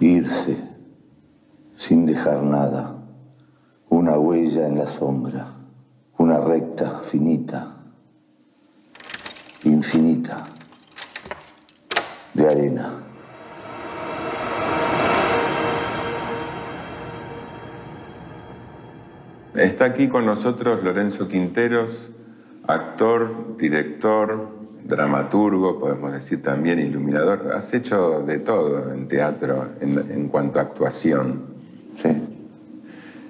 irse sin dejar nada, una huella en la sombra, una recta finita, infinita, de arena. Está aquí con nosotros Lorenzo Quinteros, actor, director, dramaturgo, podemos decir también iluminador. Has hecho de todo en teatro en, cuanto a actuación. Sí.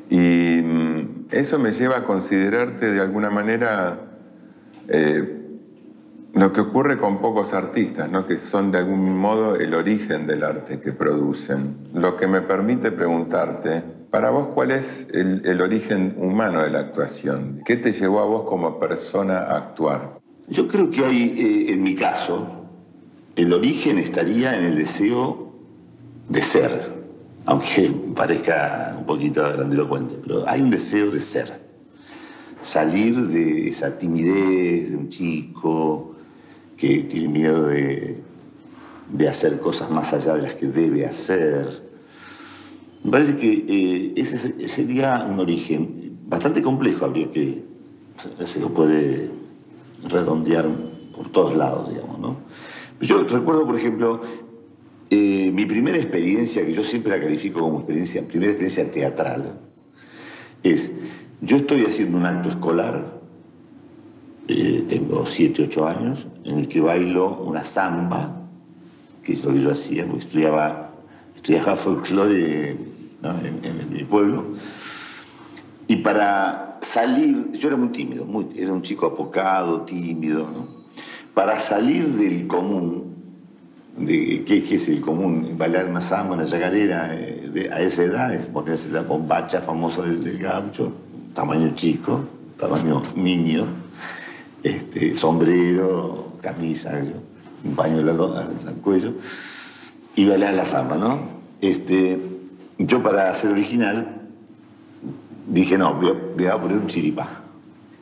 Y mm, eso me lleva a considerarte de alguna manera eh, lo que ocurre con pocos artistas, ¿no? que son de algún modo el origen del arte que producen. Lo que me permite preguntarte, para vos, ¿cuál es el, origen humano de la actuación? ¿Qué te llevó a vos como persona a actuar? Yo creo que hay, eh, en mi caso, el origen estaría en el deseo de ser, aunque parezca un poquito grandilocuente, pero hay un deseo de ser. Salir de esa timidez de un chico que tiene miedo de, de hacer cosas más allá de las que debe hacer. Me parece que eh, ese sería un origen bastante complejo, habría que, se lo puede redondear por todos lados, digamos, ¿no? Yo recuerdo, por ejemplo, eh, mi primera experiencia, que yo siempre la califico como experiencia, primera experiencia teatral, es, yo estoy haciendo un acto escolar, eh, tengo 7, 8 años, en el que bailo una samba, que es lo que yo hacía, porque estudiaba, estudiaba folclore en, en mi pueblo, y para salir, yo era muy tímido, muy, era un chico apocado, tímido. Para salir del común, de, ¿qué, es el común? Bailar una samba, una yacarera, eh, a esa edad es ponerse la bombacha famosa del, gaucho, tamaño chico, tamaño niño, este, sombrero, camisa, un paño al, cuello, y bailar la samba, ¿no? Este, yo para ser original dije, no, voy a, poner un chiripá.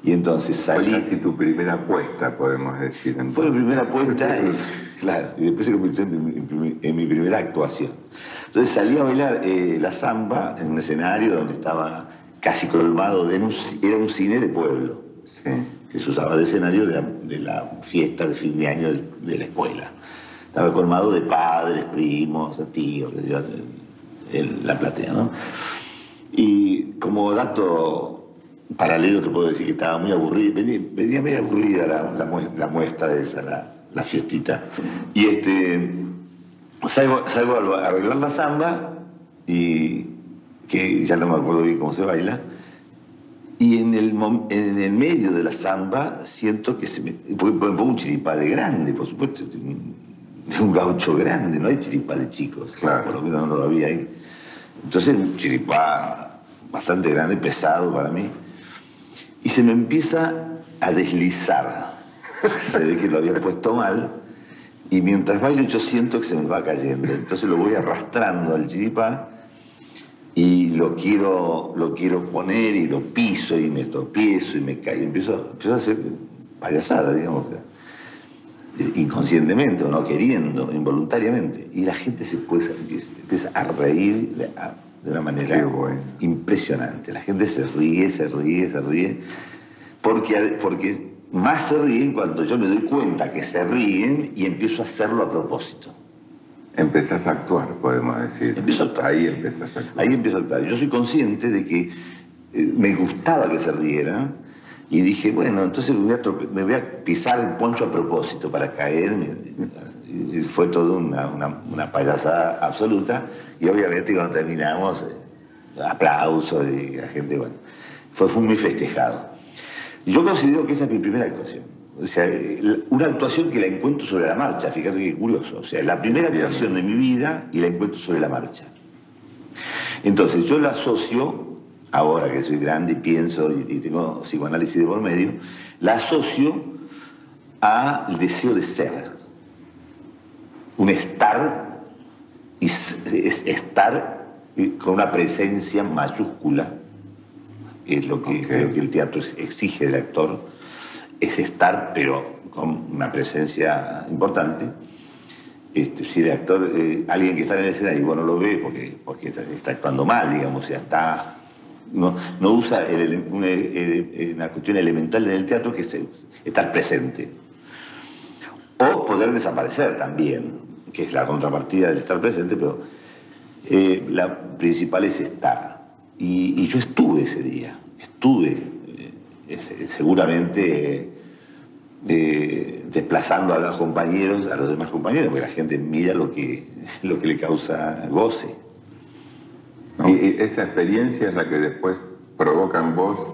Y entonces salí... Fue casi tu primera apuesta, podemos decir. Fue mi primera apuesta y, claro, y después se convirtió en mi, primera actuación. Entonces salí a bailar eh, la samba en un escenario donde estaba casi colmado, de era un cine de pueblo, que se usaba de escenario de, la fiesta de fin de año de, la escuela. Estaba colmado de padres, primos, tíos, qué sé yo, la platea, ¿no? Y como dato paralelo te puedo decir que estaba muy aburrido, venía, venía medio aburrida la, muestra de esa, la, fiestita. Y este, salgo, a arreglar la samba y que ya no me acuerdo bien cómo se baila. Y en el, en el medio de la samba siento que se me... Me pongo un chiripá de grande, por supuesto, de un gaucho grande, no hay chiripá de chicos, claro. por lo menos no lo había ahí. Entonces un chiripá bastante grande, pesado para mí, y se me empieza a deslizar. se ve que lo había puesto mal, y mientras bailo yo siento que se me va cayendo. Entonces lo voy arrastrando al chiripá y lo quiero, lo quiero poner y lo piso y me tropiezo y me caigo. Empiezo, empiezo a hacer payasada, digamos, inconscientemente o no queriendo, involuntariamente. Y la gente se empieza a reír, de una manera impresionante. La gente se ríe, se ríe, se ríe, porque, porque más se ríen cuando yo me doy cuenta que se ríen y empiezo a hacerlo a propósito. Empezás a actuar, podemos decir. Empiezo a actuar. Ahí empezás a actuar. Ahí empiezo a actuar. Yo soy consciente de que eh, me gustaba que se rieran y dije, bueno, entonces me voy a, pisar el poncho a propósito para caer. Y fue todo una, una, payasada absoluta. Y obviamente cuando terminamos, eh, aplausos y la gente, bueno, fue, fue muy festejado. Yo considero que esa es mi primera actuación. O sea, una actuación que la encuentro sobre la marcha, fíjate qué curioso. O sea, la primera actuación de mi vida y la encuentro sobre la marcha. Entonces, yo la asocio, ahora que soy grande y pienso y, tengo psicoanálisis de por medio, la asocio al deseo de ser. Un estar, y estar con una presencia mayúscula, es lo que creo que el teatro exige del actor, es estar, pero con una presencia importante, este, si el actor, eh, alguien que está en el escenario y bueno lo ve porque, porque está, actuando mal, digamos, o sea, está, no, no usa una, cuestión elemental del teatro que es estar presente. O poder desaparecer también, que es la contrapartida del estar presente, pero eh, la principal es estar. Y, yo estuve ese día, estuve eh, seguramente eh, desplazando a los compañeros, a los demás compañeros, porque la gente mira lo que, lo que le causa goce. Y esa experiencia es la que después provoca en vos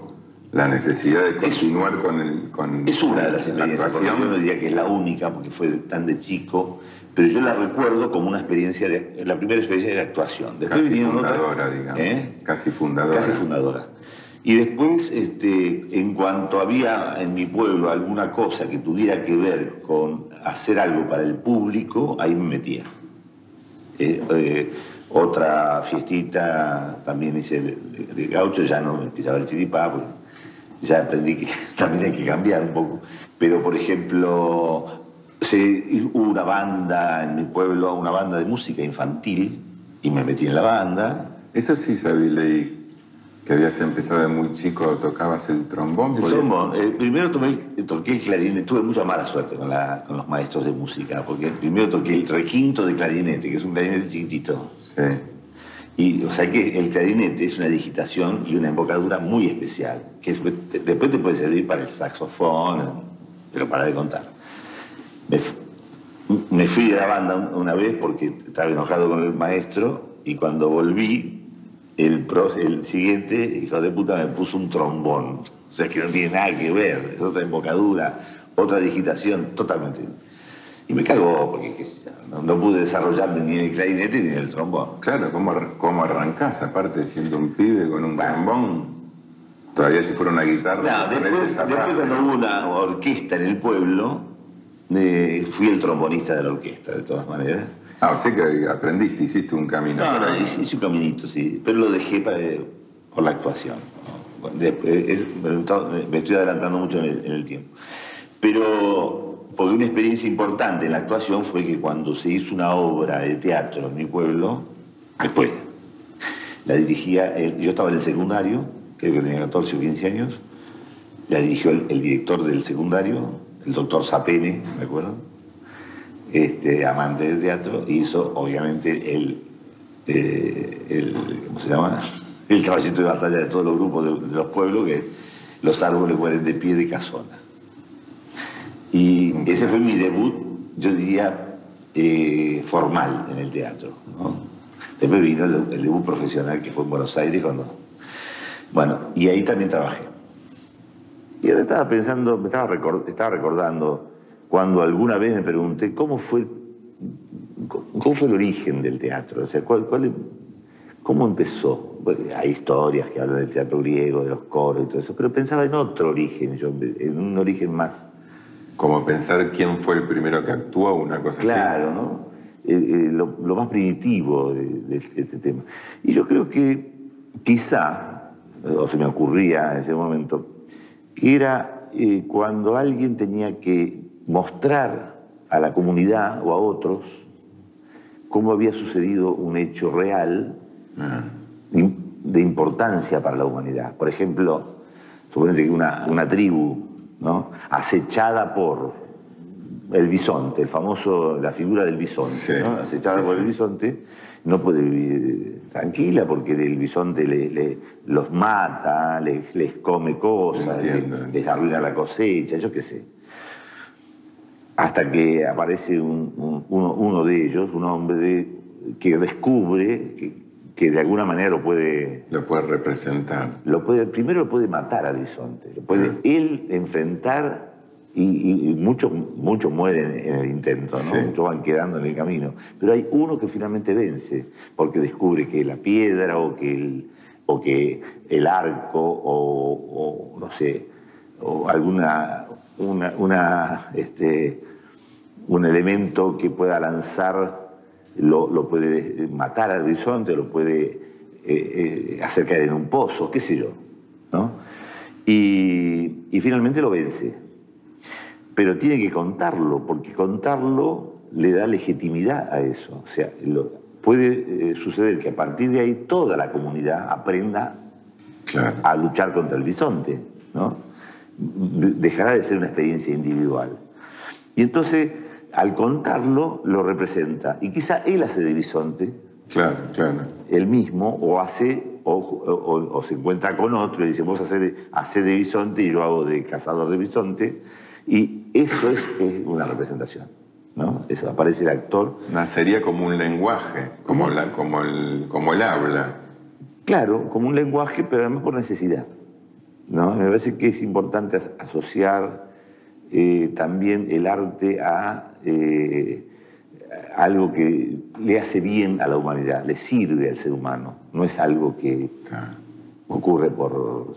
la necesidad de continuar con el con Es una de las experiencias, yo no diría que es la única, porque fue tan de chico, pero yo la recuerdo como una experiencia, de, la primera experiencia de actuación. Casi fundadora, digamos. ¿eh? Casi fundadora. Casi fundadora. Y después, este, en cuanto había en mi pueblo alguna cosa que tuviera que ver con hacer algo para el público, ahí me metía. Eh, eh, otra fiestita también hice de, gaucho, ya no me pisaba el chiripá, porque ya aprendí que también hay que cambiar un poco. Pero, por ejemplo, se, hubo una banda en mi pueblo, una banda de música infantil, y me metí en la banda. Eso sí sabía, leí que habías empezado de muy chico, tocabas el trombón. El trombón. Eh, primero toqué el clarinete, tuve mucha mala suerte con, los maestros de música, porque primero toqué el requinto de clarinete, que es un clarinete chiquitito. Sí. Y, o sea que el clarinete es una digitación y una embocadura muy especial, que después te puede servir para el saxofón, pero para de contar. Me, fui de la banda una vez porque estaba enojado con el maestro y cuando volví el, el siguiente, hijo de puta, me puso un trombón. O sea que no tiene nada que ver, es otra embocadura, otra digitación, totalmente. Y me cagó, porque no, pude desarrollarme ni el clarinete ni el trombón. Claro, ¿cómo, cómo arrancás, aparte siendo un pibe con un trombón? Todavía si fuera una guitarra. No, después, después cuando hubo una orquesta en el pueblo, eh, fui el trombonista de la orquesta, de todas maneras. Ah, o sea que aprendiste, hiciste un camino. No, no, hice, un caminito, sí, pero lo dejé para, por la actuación. me estoy adelantando mucho en el, tiempo. Pero, porque una experiencia importante en la actuación fue que cuando se hizo una obra de teatro en mi pueblo, después, la dirigía, yo estaba en el secundario, creo que tenía 14 o 15 años, la dirigió el, el director del secundario, el doctor Zapene, me acuerdo este, amante del teatro, hizo obviamente el, eh, el, ¿cómo se llama? El caballito de batalla de todos los grupos de, los pueblos, que los árboles mueren de pie de casona. Y ese fue mi debut, yo diría, eh, formal en el teatro. Después vino el, debut profesional que fue en Buenos Aires cuando... Bueno, y ahí también trabajé. Y ahora estaba pensando, me estaba, estaba recordando cuando alguna vez me pregunté cómo fue, cómo fue el origen del teatro, o sea, cuál, cómo empezó. hay historias que hablan del teatro griego, de los coros y todo eso, pero pensaba en otro origen, yo, en un origen más. Como pensar quién fue el primero que actuó, una cosa así. Claro, ¿no? Eh, eh, lo, más primitivo de, este tema. Y yo creo que quizá, o se me ocurría en ese momento, que era eh, cuando alguien tenía que mostrar a la comunidad o a otros cómo había sucedido un hecho real ah. de importancia para la humanidad. Por ejemplo, suponete que una, una tribu ¿no? acechada por el bisonte, el famoso, la figura del bisonte, acechada por el bisonte, no puede vivir tranquila porque el bisonte le, los mata, les, les come cosas, les arruina la cosecha, yo qué sé hasta que aparece uno, de ellos, un hombre que descubre que, de alguna manera lo puede... Lo puede representar. Lo puede, primero lo puede matar al bisonte, lo puede ah. él enfrentar y, muchos, muchos mueren en el intento, ¿no? muchos van quedando en el camino. Pero hay uno que finalmente vence, porque descubre que la piedra o que el, o que el arco o, o no sé, o alguna una, una este, un elemento que pueda lanzar, lo, puede matar al bisonte, lo puede eh, eh, hacer caer en un pozo, qué sé yo. ¿no? Y, finalmente lo vence. Pero tiene que contarlo, porque contarlo le da legitimidad a eso. O sea, puede eh, suceder que a partir de ahí toda la comunidad aprenda a luchar contra el bisonte, ¿no? Dejará de ser una experiencia individual. Y entonces, al contarlo, lo representa. Y quizá él hace de bisonte. Claro, claro. Él mismo, o hace, o, se encuentra con otro y dice, vos haces de, de bisonte y yo hago de cazador de bisonte. Y eso es, una representación. ¿no? Eso, aparece el actor. Sería como un lenguaje, como, la, como, el, como el habla. Claro, como un lenguaje, pero además por necesidad. ¿No? Me parece que es importante asociar eh, también el arte a eh, algo que le hace bien a la humanidad, le sirve al ser humano. No es algo que ocurre por,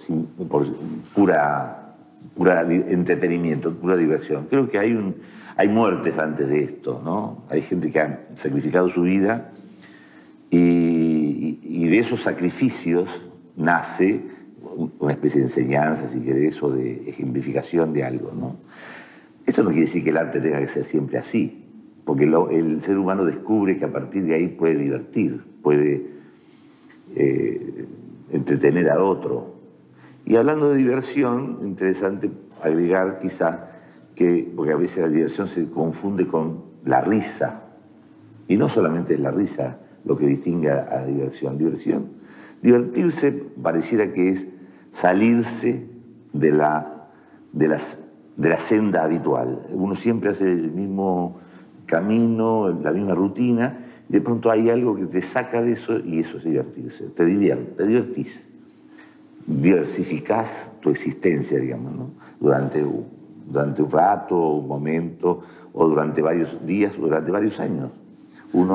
por pura, pura entretenimiento, pura diversión. Creo que hay, un, hay muertes antes de esto, ¿no? Hay gente que ha sacrificado su vida y, de esos sacrificios nace una especie de enseñanza, si querés, o de ejemplificación de algo. ¿no? Esto no quiere decir que el arte tenga que ser siempre así, porque el ser humano descubre que a partir de ahí puede divertir, puede eh, entretener a otro. Y hablando de diversión, interesante agregar quizá que, porque a veces la diversión se confunde con la risa, y no solamente es la risa, lo que distingue a, la diversión. Diversión, divertirse pareciera que es salirse de la, de, de la senda habitual. Uno siempre hace el mismo camino, la misma rutina, y de pronto hay algo que te saca de eso y eso es divertirse. Te divierte, te divertís. Diversificás tu existencia, digamos, ¿no? durante, durante un rato, un momento, o durante varios días, o durante varios años.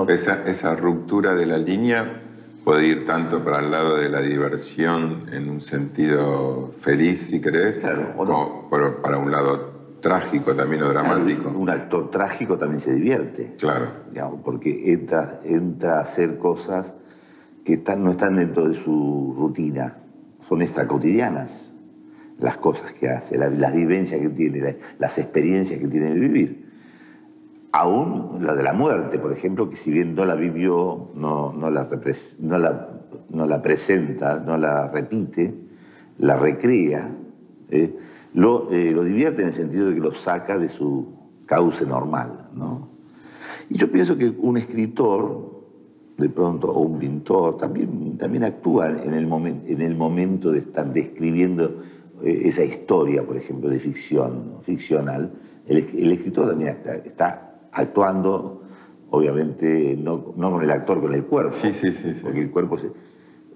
Esa, esa ruptura de la línea puede ir tanto para el lado de la diversión en un sentido feliz, si querés, como para un lado trágico también o dramático. un actor trágico también se divierte. Claro. porque entra, entra a hacer cosas que están, no están dentro de su rutina, son extracotidianas las cosas que hace, las vivencias que tiene, las experiencias que tiene de vivir aún la de la muerte, por ejemplo, que si bien no la vivió, no, la, presenta, no la repite, la recrea, ¿eh? lo, eh, lo, divierte en el sentido de que lo saca de su cauce normal. ¿no? Y yo pienso que un escritor, de pronto, o un pintor, también, también actúa en el, en el momento de estar describiendo eh, esa historia, por ejemplo, de ficción, ficcional. El escritor también está actuando, obviamente, no, con el actor, con el cuerpo. Sí, sí, sí. Porque el cuerpo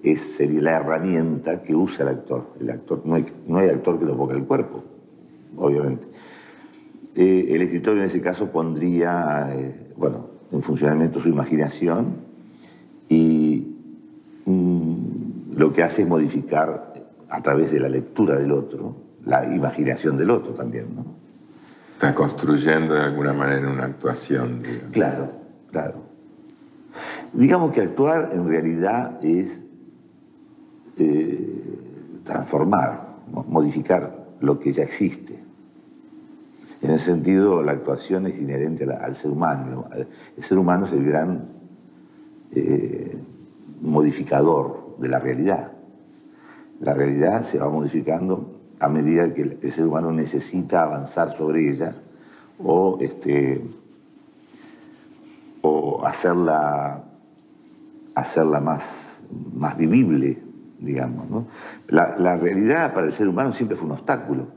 es, sería la herramienta que usa el actor. El actor no, hay, no hay actor que no ponga el cuerpo, obviamente. Eh, el escritor en ese caso pondría, eh, bueno, en funcionamiento su imaginación y mm, lo que hace es modificar a través de la lectura del otro, la imaginación del otro también, ¿no? Está construyendo de alguna manera una actuación. Claro, claro. Digamos que actuar en realidad es eh, transformar, modificar lo que ya existe. En ese sentido, la actuación es inherente al ser humano. El ser humano es el gran eh, modificador de la realidad. La realidad se va modificando a medida que el ser humano necesita avanzar sobre ella o, este, o hacerla, hacerla más, más vivible, digamos. ¿no? La, realidad para el ser humano siempre fue un obstáculo.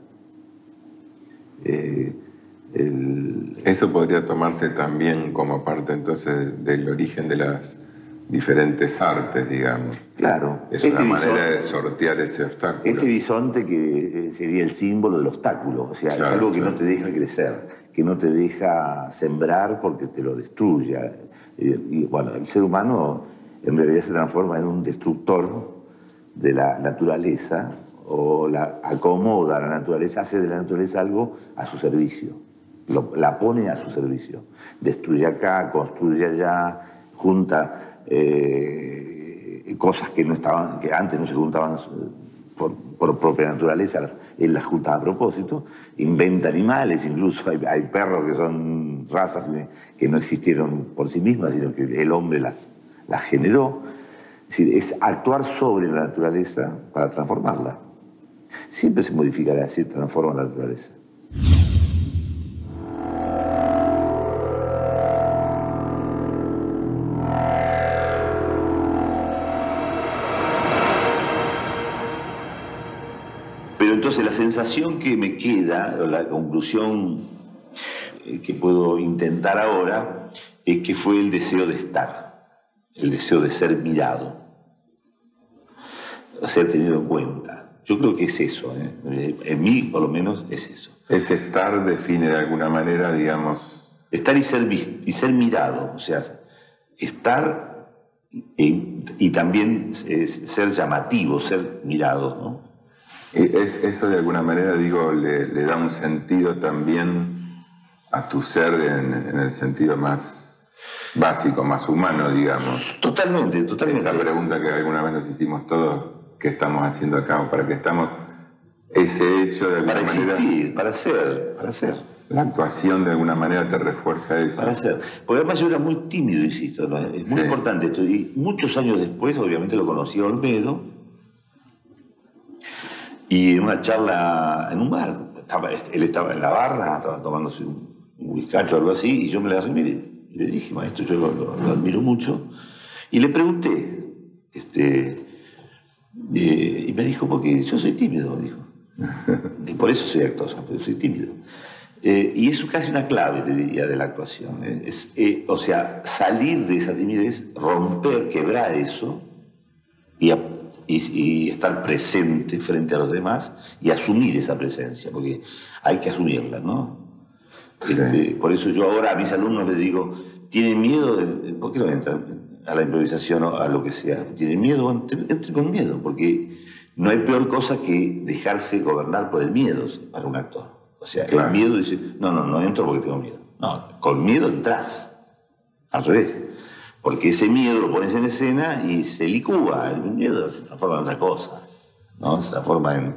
Eh, Eso podría tomarse también como parte entonces del origen de las diferentes artes, digamos. Claro. Es una este manera de sortear ese obstáculo. Este bisonte que eh, sería el símbolo del obstáculo, o sea, es algo que no te deja crecer, que no te deja sembrar porque te lo destruye. Eh, y, bueno, el ser humano en realidad se transforma en un destructor de la naturaleza o la acomoda a la naturaleza, hace de la naturaleza algo a su servicio, la pone a su servicio. Destruye acá, construye allá, junta eh, cosas que, no estaban, que antes no se juntaban por propia naturaleza, él las junta a propósito, inventa animales, incluso hay, perros que son razas que no existieron por sí mismas, sino que el hombre las, las generó. Es decir, es actuar sobre la naturaleza para transformarla. Siempre se modificará, así transforma la naturaleza. Pero entonces la sensación que me queda, o la conclusión eh, que puedo intentar ahora, es que fue el deseo de estar, el deseo de ser mirado, ser tenido en cuenta. Yo creo que es eso, ¿eh? en mí por lo menos es eso. Ese estar define de alguna manera, digamos... Estar y ser, y ser mirado, o sea, estar y, también ser llamativo, ser mirado, ¿no? Es, eso de alguna manera, digo, le, da un sentido también a tu ser en, el sentido más básico, más humano, digamos. Totalmente, totalmente. La pregunta que alguna vez nos hicimos todos, ¿qué estamos haciendo acá o para qué estamos? Ese hecho de alguna para manera... Existir, para ser, para ser. La actuación de alguna manera te refuerza eso. Para ser. Porque además yo era muy tímido, insisto. Es muy importante esto. Y muchos años después, obviamente, lo conocí a Olmedo y en una charla en un bar, él estaba en la barra, estaba tomándose un, un o algo así, y yo me le arrimé y le dije, maestro, yo lo, admiro mucho. Y le pregunté, este, eh, y me dijo, porque yo soy tímido, dijo. y por eso soy actor, porque soy tímido. Eh, y eso es casi una clave, te diría, de la actuación. ¿eh? Es, o sea, salir de esa timidez, romper, quebrar eso y y, estar presente frente a los demás y asumir esa presencia, porque hay que asumirla, ¿no? Este, por eso yo ahora a mis alumnos les digo, ¿tienen miedo? ¿Por qué no entran a la improvisación o a lo que sea? ¿Tienen miedo? Entren con miedo, porque no hay peor cosa que dejarse gobernar por el miedo para un actor. O sea, el miedo dice, no, no, no entro porque tengo miedo. No, con miedo entras. Al revés. Porque ese miedo lo pones en escena y se licúa, el miedo se transforma en otra cosa, ¿no? Se transforma en...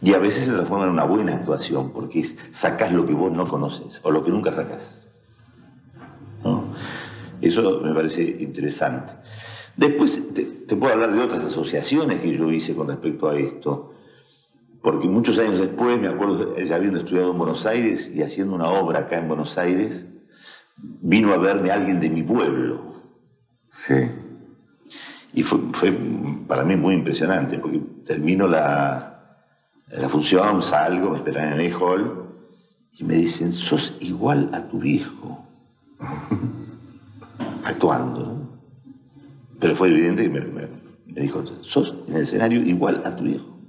Y a veces se transforma en una buena actuación, porque sacas lo que vos no conoces, o lo que nunca sacas. Eso me parece interesante. Después te, puedo hablar de otras asociaciones que yo hice con respecto a esto, porque muchos años después, me acuerdo, ya habiendo estudiado en Buenos Aires y haciendo una obra acá en Buenos Aires, vino a verme alguien de mi pueblo, Sí. Y fue, para mí muy impresionante, porque termino la, la función, salgo, me esperan en el hall y me dicen, sos igual a tu viejo. Actuando. Pero fue evidente que me, dijo, sos en el escenario igual a tu viejo.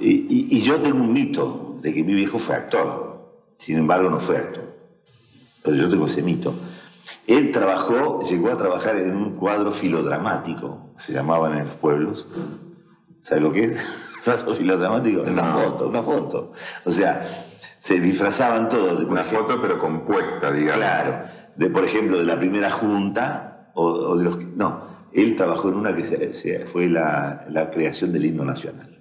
Y, y, yo tengo un mito de que mi viejo fue actor, sin embargo no fue actor. Pero yo tengo ese mito. Él trabajó, llegó a trabajar en un cuadro filodramático, se llamaban en los pueblos. ¿Sabes lo que es? Cuadro filodramático, una foto, una foto. O sea, se disfrazaban todos. una foto pero compuesta, digamos. Claro. De, por ejemplo, de la primera junta o, de los. No, él trabajó en una que se, fue la, la creación del himno nacional.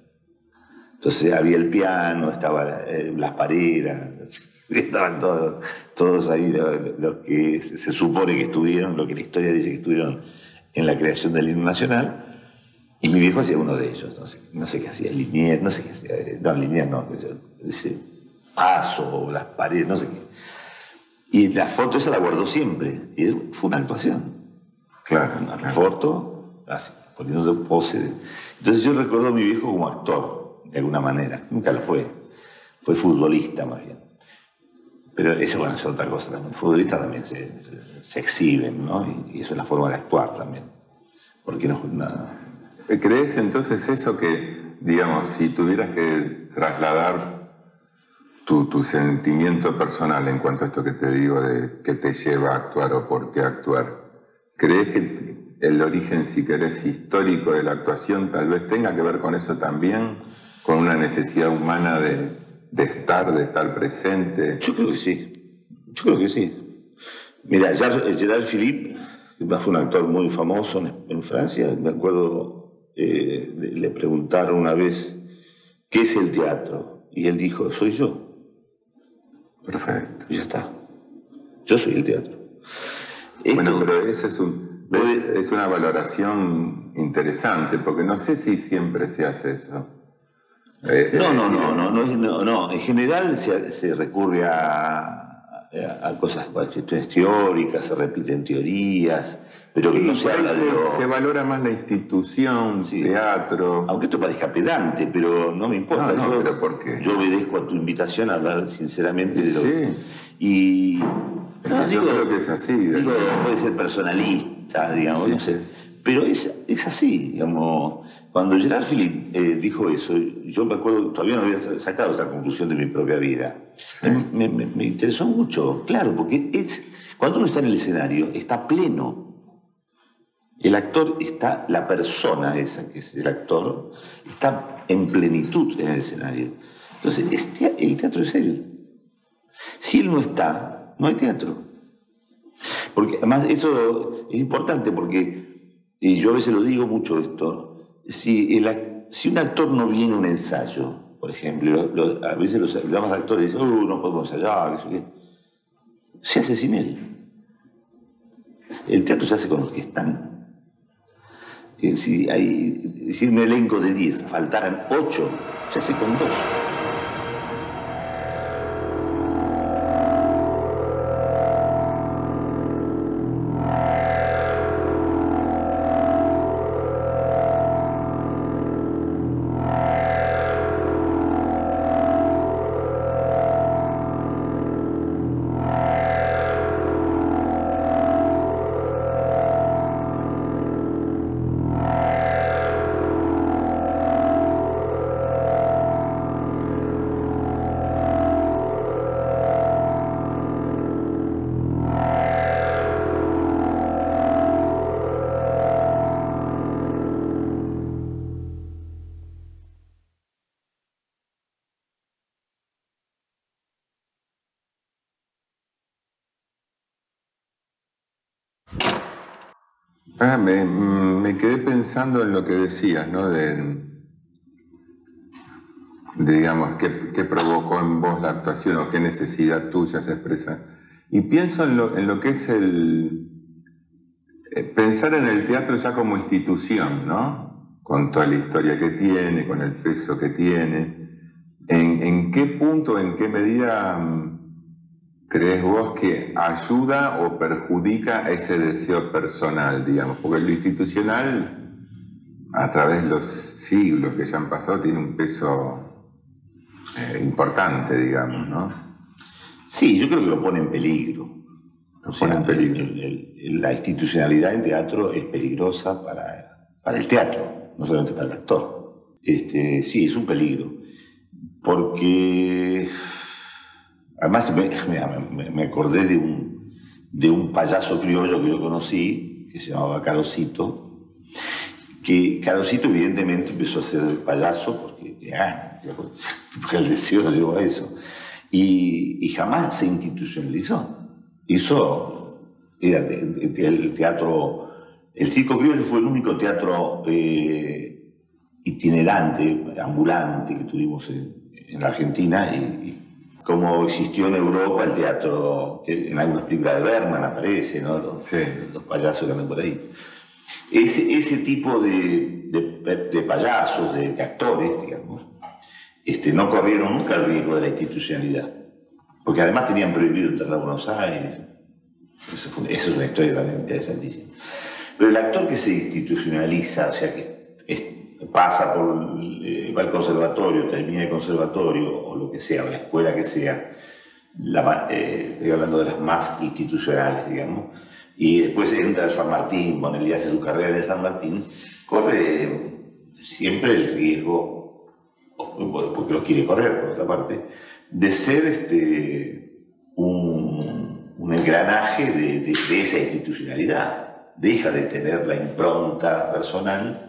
Entonces había el piano, estaba eh, las paredes, estaban todos, todos ahí los, que se, supone que estuvieron, lo que la historia dice que estuvieron en la creación del himno nacional. Y mi viejo hacía uno de ellos, no sé, qué hacía, Linier, no sé qué hacía, eh, no, Linier no, ese paso, las paredes, no sé qué. Y la foto esa la guardó siempre, y fue una actuación. Claro. Una foto, así, poniendo pose. Entonces yo recuerdo a mi viejo como actor de alguna manera. Nunca lo fue. Fue futbolista más bien. Pero eso, bueno, es otra cosa también. Futbolistas también se, se, exhiben, ¿no? Y, eso es la forma de actuar también. Porque no nada. ¿Crees entonces eso que, digamos, si tuvieras que trasladar tu, tu, sentimiento personal en cuanto a esto que te digo de qué te lleva a actuar o por qué actuar, ¿crees que el origen, si querés, histórico de la actuación tal vez tenga que ver con eso también? con una necesidad humana de, estar, de estar presente. Yo creo que sí, yo creo que sí. Mira, Gerard Philippe, que fue un actor muy famoso en, Francia, me acuerdo eh, le preguntaron una vez, ¿qué es el teatro? Y él dijo, soy yo. Perfecto. Y ya está. Yo soy el teatro. bueno, pero ese es un, es, una valoración interesante, porque no sé si siempre se hace eso. Eh, no, no, no, no, no, no, no, En general se, se recurre a, a cosas, cuestiones teóricas, se repiten teorías, pero no se habla de Se valora más la institución, teatro... Aunque esto parezca pedante, pero no me importa. No, yo, pero ¿por qué? Yo obedezco a tu invitación a hablar sinceramente de lo Sí. Y... yo creo que es así. Digo, puede ser personalista, digamos, no sé. Pero es, es así, digamos... Cuando Gerard Philippe eh, dijo eso, yo me acuerdo, todavía no había sacado esta conclusión de mi propia vida. Me, me, interesó mucho, claro, porque es, cuando uno está en el escenario, está pleno. El actor está, la persona esa que es el actor, está en plenitud en el escenario. Entonces, este, el teatro es él. Si él no está, no hay teatro. Porque además eso es importante porque, y yo a veces lo digo mucho esto, si, si un actor no viene a un ensayo, por ejemplo, lo, a veces los llamas actores dicen, oh, no podemos ensayar, eso qué. Se hace sin él. El teatro se hace con los que están. Eh, si hay si un elenco de 10 faltaran 8, se hace con 2. me, quedé pensando en lo que decías, ¿no? De, digamos, qué, provocó en vos la actuación o qué necesidad tuya se expresa. Y pienso en lo, que es el. Eh, pensar en el teatro ya como institución, ¿no? Con toda la historia que tiene, con el peso que tiene. En qué punto, en qué medida crees vos que ayuda o perjudica ese deseo personal, digamos? Porque lo institucional, a través de los siglos que ya han pasado, tiene un peso eh, importante, digamos, ¿no? Sí, yo creo que lo pone en peligro. Lo pone en peligro. la institucionalidad en teatro es peligrosa para, para el teatro, no solamente para el actor. Este, sí, es un peligro. Porque Además, me, acordé de un, de un payaso criollo que yo conocí, que se llamaba Carosito, que Carosito evidentemente empezó a ser payaso porque, el deseo lo llevó a eso. Y, jamás se institucionalizó. Hizo el teatro, el circo criollo fue el único teatro eh, itinerante, ambulante que tuvimos en, la Argentina y como existió en Europa el teatro, que en algunas películas de Berman aparece, ¿no? Los, los payasos que andan por ahí. Ese, ese tipo de, de, payasos, de, actores, digamos, este, no corrieron nunca el riesgo de la institucionalidad. Porque además tenían prohibido entrar a Buenos Aires. Eso, es una historia también interesantísima. Pero el actor que se institucionaliza, o sea, que es, pasa por, eh, va al conservatorio, termina el conservatorio, o lo que sea, o la escuela que sea, eh, estoy hablando de las más institucionales, digamos, y después entra a San Martín, bueno, él hace su carrera en San Martín, corre siempre el riesgo, porque lo quiere correr por otra parte, de ser este, un, un engranaje de, de esa institucionalidad. Deja de tener la impronta personal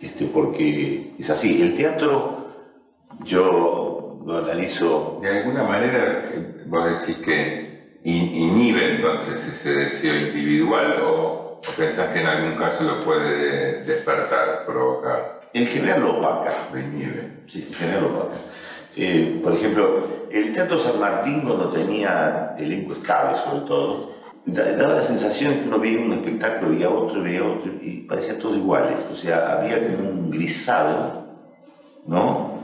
este, porque es así. El teatro, yo lo analizo. De alguna manera, vos decís que inhibe entonces ese deseo individual o, o pensás que en algún caso lo puede despertar, provocar? En general lo opaca. Lo Sí, en general lo opaca. Eh, por ejemplo, el Teatro San Martín cuando tenía elenco estable sobre todo, daba la sensación que uno veía un espectáculo, veía otro, veía otro, y parecían todos iguales. O sea, había un grisado, ¿no?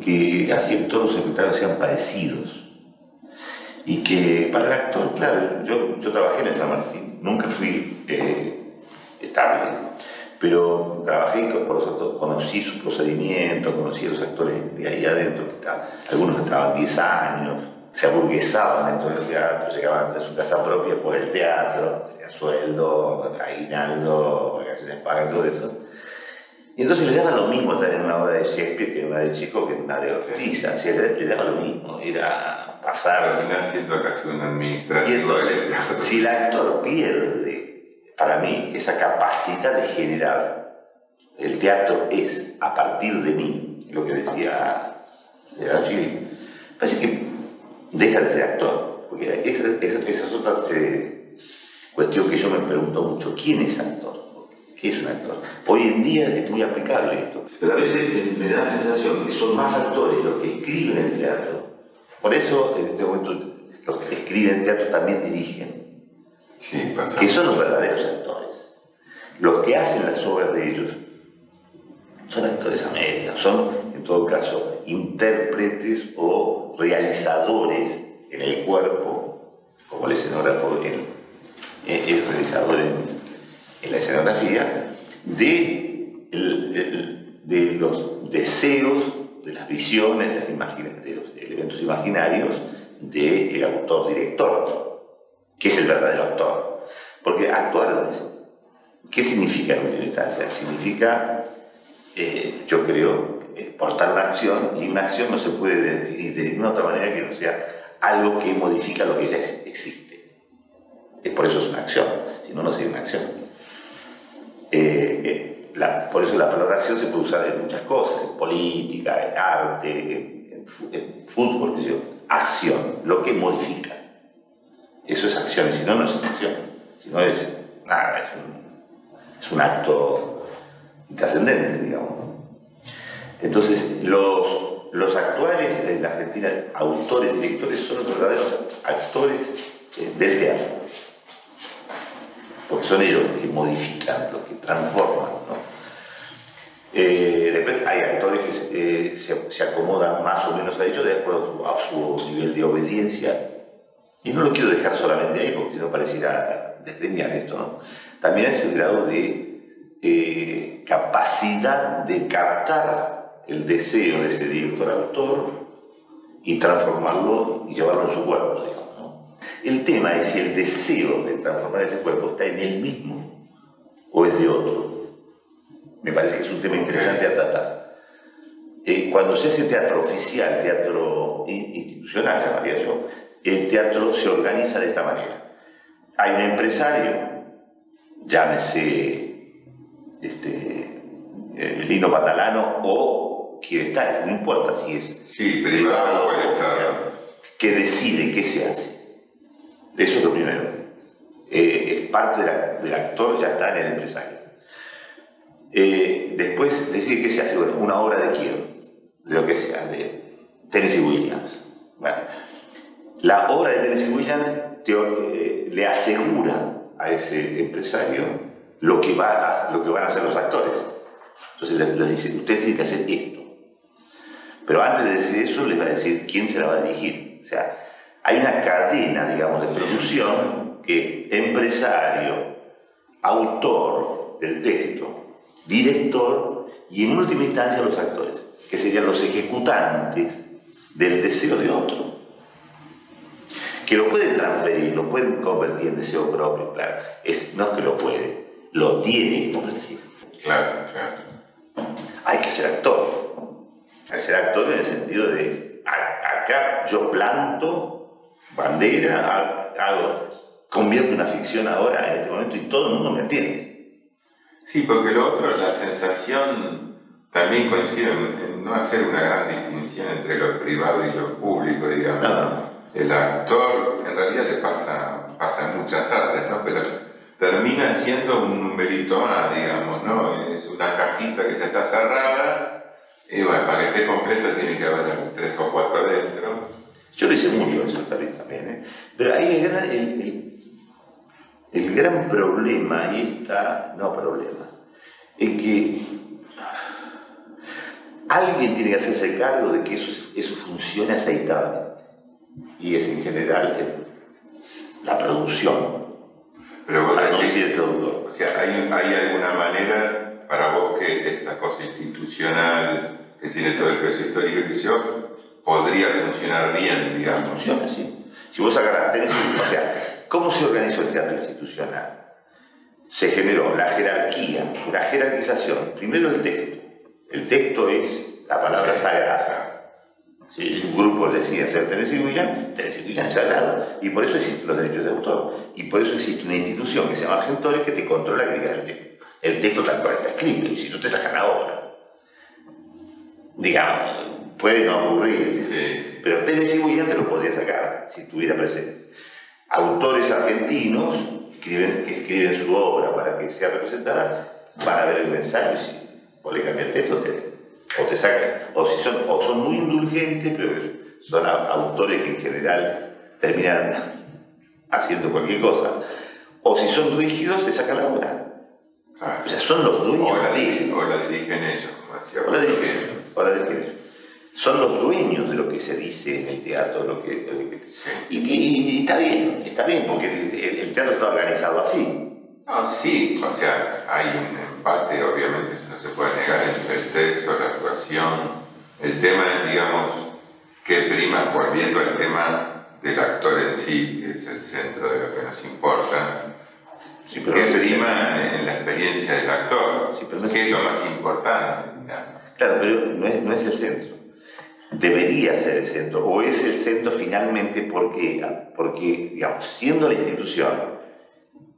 Que hacía que todos los espectáculos sean parecidos. Y que para el actor, claro, yo, yo trabajé en el San Martín, nunca fui eh, estable, pero trabajé con los actores, conocí su procedimiento, conocí a los actores de ahí adentro, que algunos estaban 10 años, se aburguesaban dentro del teatro, llegaban a su casa propia por el teatro, tenía sueldo, aguinaldo, vacaciones pagas, todo eso. Y entonces le daba lo mismo estar en una obra de Shakespeare que en una de Chico que en una de Ortiz, así le, daba lo mismo, era pasar. Termina siendo casi un administrativo. Si el actor pierde, para mí, esa capacidad de generar, el teatro es a partir de mí, lo que decía Gili, parece que deja de ser actor, porque esa, es otra eh, cuestión que yo me pregunto mucho, ¿quién es actor? ¿Qué es un actor? Hoy en día es muy aplicable esto, pero a veces me da la sensación que son más actores los que escriben el teatro. Por eso, en este momento, los que escriben teatro también dirigen. Sí, que son los verdaderos actores. Los que hacen las obras de ellos son actores a media, son, todo caso, intérpretes o realizadores en el cuerpo, como el escenógrafo es realizador en la escenografía de, de los deseos, de las visiones, de, los elementos imaginarios del autor-director, que es el verdadero actor. Porque actuar, ¿qué significa en última instancia? Significa, eh, yo creo, portar una acción y una acción no se puede definir de ninguna otra manera que no sea algo que modifica lo que ya existe. Por eso es una acción, si no, no sería una acción. Eh, eh, por eso la palabra acción se puede usar en muchas cosas, en política, en arte, en, fútbol, acción, lo que modifica. Eso es acción, y si no, no es acción. Si no es nada, es un, es un acto trascendente, digamos. Entonces, los, los actuales en la Argentina, autores, directores, son los verdaderos actores eh, del teatro porque son ellos los que modifican, los que transforman. Eh, hay actores que eh, se, acomodan más o menos a ellos de acuerdo a su nivel de obediencia. Y no lo quiero dejar solamente ahí, porque si no pareciera desdeñar esto. ¿no? También es el grado de eh, capacidad de captar el deseo de ese director-autor y transformarlo y llevarlo en su cuerpo. Digamos. El tema es si el deseo de transformar ese cuerpo está en él mismo o es de otro. Me parece que es un tema interesante a tratar. Eh, cuando se hace teatro oficial, teatro institucional, llamaría yo, el teatro se organiza de esta manera. Hay un empresario, llámese este, Lino Patalano o quien está, no importa si es sí, privado, o que decide qué se hace. Eso es lo primero. Eh, es parte del actor, ya está en el empresario. Eh, después, decir que se hace una obra de quién, de lo que sea, de Tennessee Williams. Bueno, la obra de Tennessee Williams eh, le asegura a ese empresario lo que, va lo que van a hacer los actores. Entonces les, dice, usted tiene que hacer esto. Pero antes de decir eso, les va a decir quién se la va a dirigir. O sea, hay una cadena, digamos, de producción que empresario, autor del texto, director y en última instancia los actores, que serían los ejecutantes del deseo de otro. Que lo pueden transferir, lo pueden convertir en deseo propio, claro. Es, no es que lo puede, lo tiene que convertir. Claro, claro. Hay que ser actor. Ser actor en el sentido de, acá yo planto bandera, hago, convierto una ficción ahora en este momento y todo el mundo me entiende. Sí, porque lo otro, la sensación también coincide en, no hacer una gran distinción entre lo privado y lo público, digamos. El actor, en realidad le pasa, pasa en muchas artes, ¿no? Pero termina siendo un numerito más, digamos, ¿no? Es una cajita que ya está cerrada y bueno, para que esté completa tiene que haber tres o cuatro adentro. Yo lo hice mucho eso también, ¿eh? pero hay el gran, el, gran problema, y está, no problema, es que alguien tiene que hacerse cargo de que eso, eso funcione aceitadamente. Y es en general la producción pero vos decís, o sea, ¿hay, ¿hay alguna manera para vos que esta cosa institucional que tiene todo el peso histórico que yo podría funcionar bien, digamos? Funciona, sí. Si vos agarrás, tenés, o sea, ¿cómo se organizó el teatro institucional? Se generó la jerarquía, la jerarquización. Primero el texto. El texto es la palabra sagrada. Si un grupo decide hacer Tennessee Williams, Tennessee Williams es sagrado. Y por eso existen los derechos de autor. Y por eso existe una institución que se llama Argentores que te controla que digas el texto. El texto tal cual está escrito. Y si no te sacan la obra. Digamos, puede no ocurrir. Pero Tennessee Williams te lo podría sacar si estuviera presente. Autores argentinos escriben, que escriben su obra para que sea representada van a ver el mensaje. Si vos le cambias el texto, te, o te sacan, o, si son, o son muy indulgentes, pero son autores que en general terminan haciendo cualquier cosa, o si son rígidos, te sacan la obra. O sea, son los dueños o la, de, o la dirigen ellos. O la dirigen dirigen ellos. Son los dueños de lo que se dice en el teatro. Lo que, y, está bien, está bien, porque el, teatro está organizado así. No, sí, o sea, hay un empate, obviamente eso no se puede negar entre el texto, la actuación. El tema es, digamos, que prima, volviendo al tema del actor en sí, que es el centro de lo que nos importa, sí, pero que prima en la experiencia del actor, sí, pero que es lo más importante. Claro, pero no es, no es el centro. Debería ser el centro, o es el centro finalmente porque, porque digamos, siendo la institución,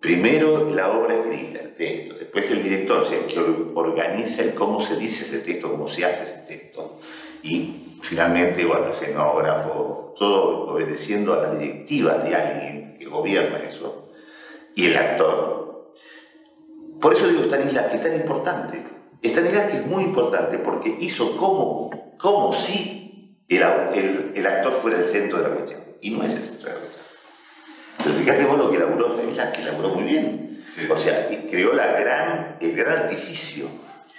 Primero la obra escrita, el texto, después el director, o sea, que organiza el cómo se dice ese texto, cómo se hace ese texto. Y finalmente, bueno, escenógrafo, todo obedeciendo a las directivas de alguien que gobierna eso. Y el actor. Por eso digo Stanislas que es tan importante. Stanislas que es muy importante porque hizo como, como si el, el, el actor fuera el centro de la cuestión. Y no es el centro de la cuestión. Pero fíjate vos lo que laburó Stanislas, que laburó muy bien. O sea, creó la gran, el gran artificio,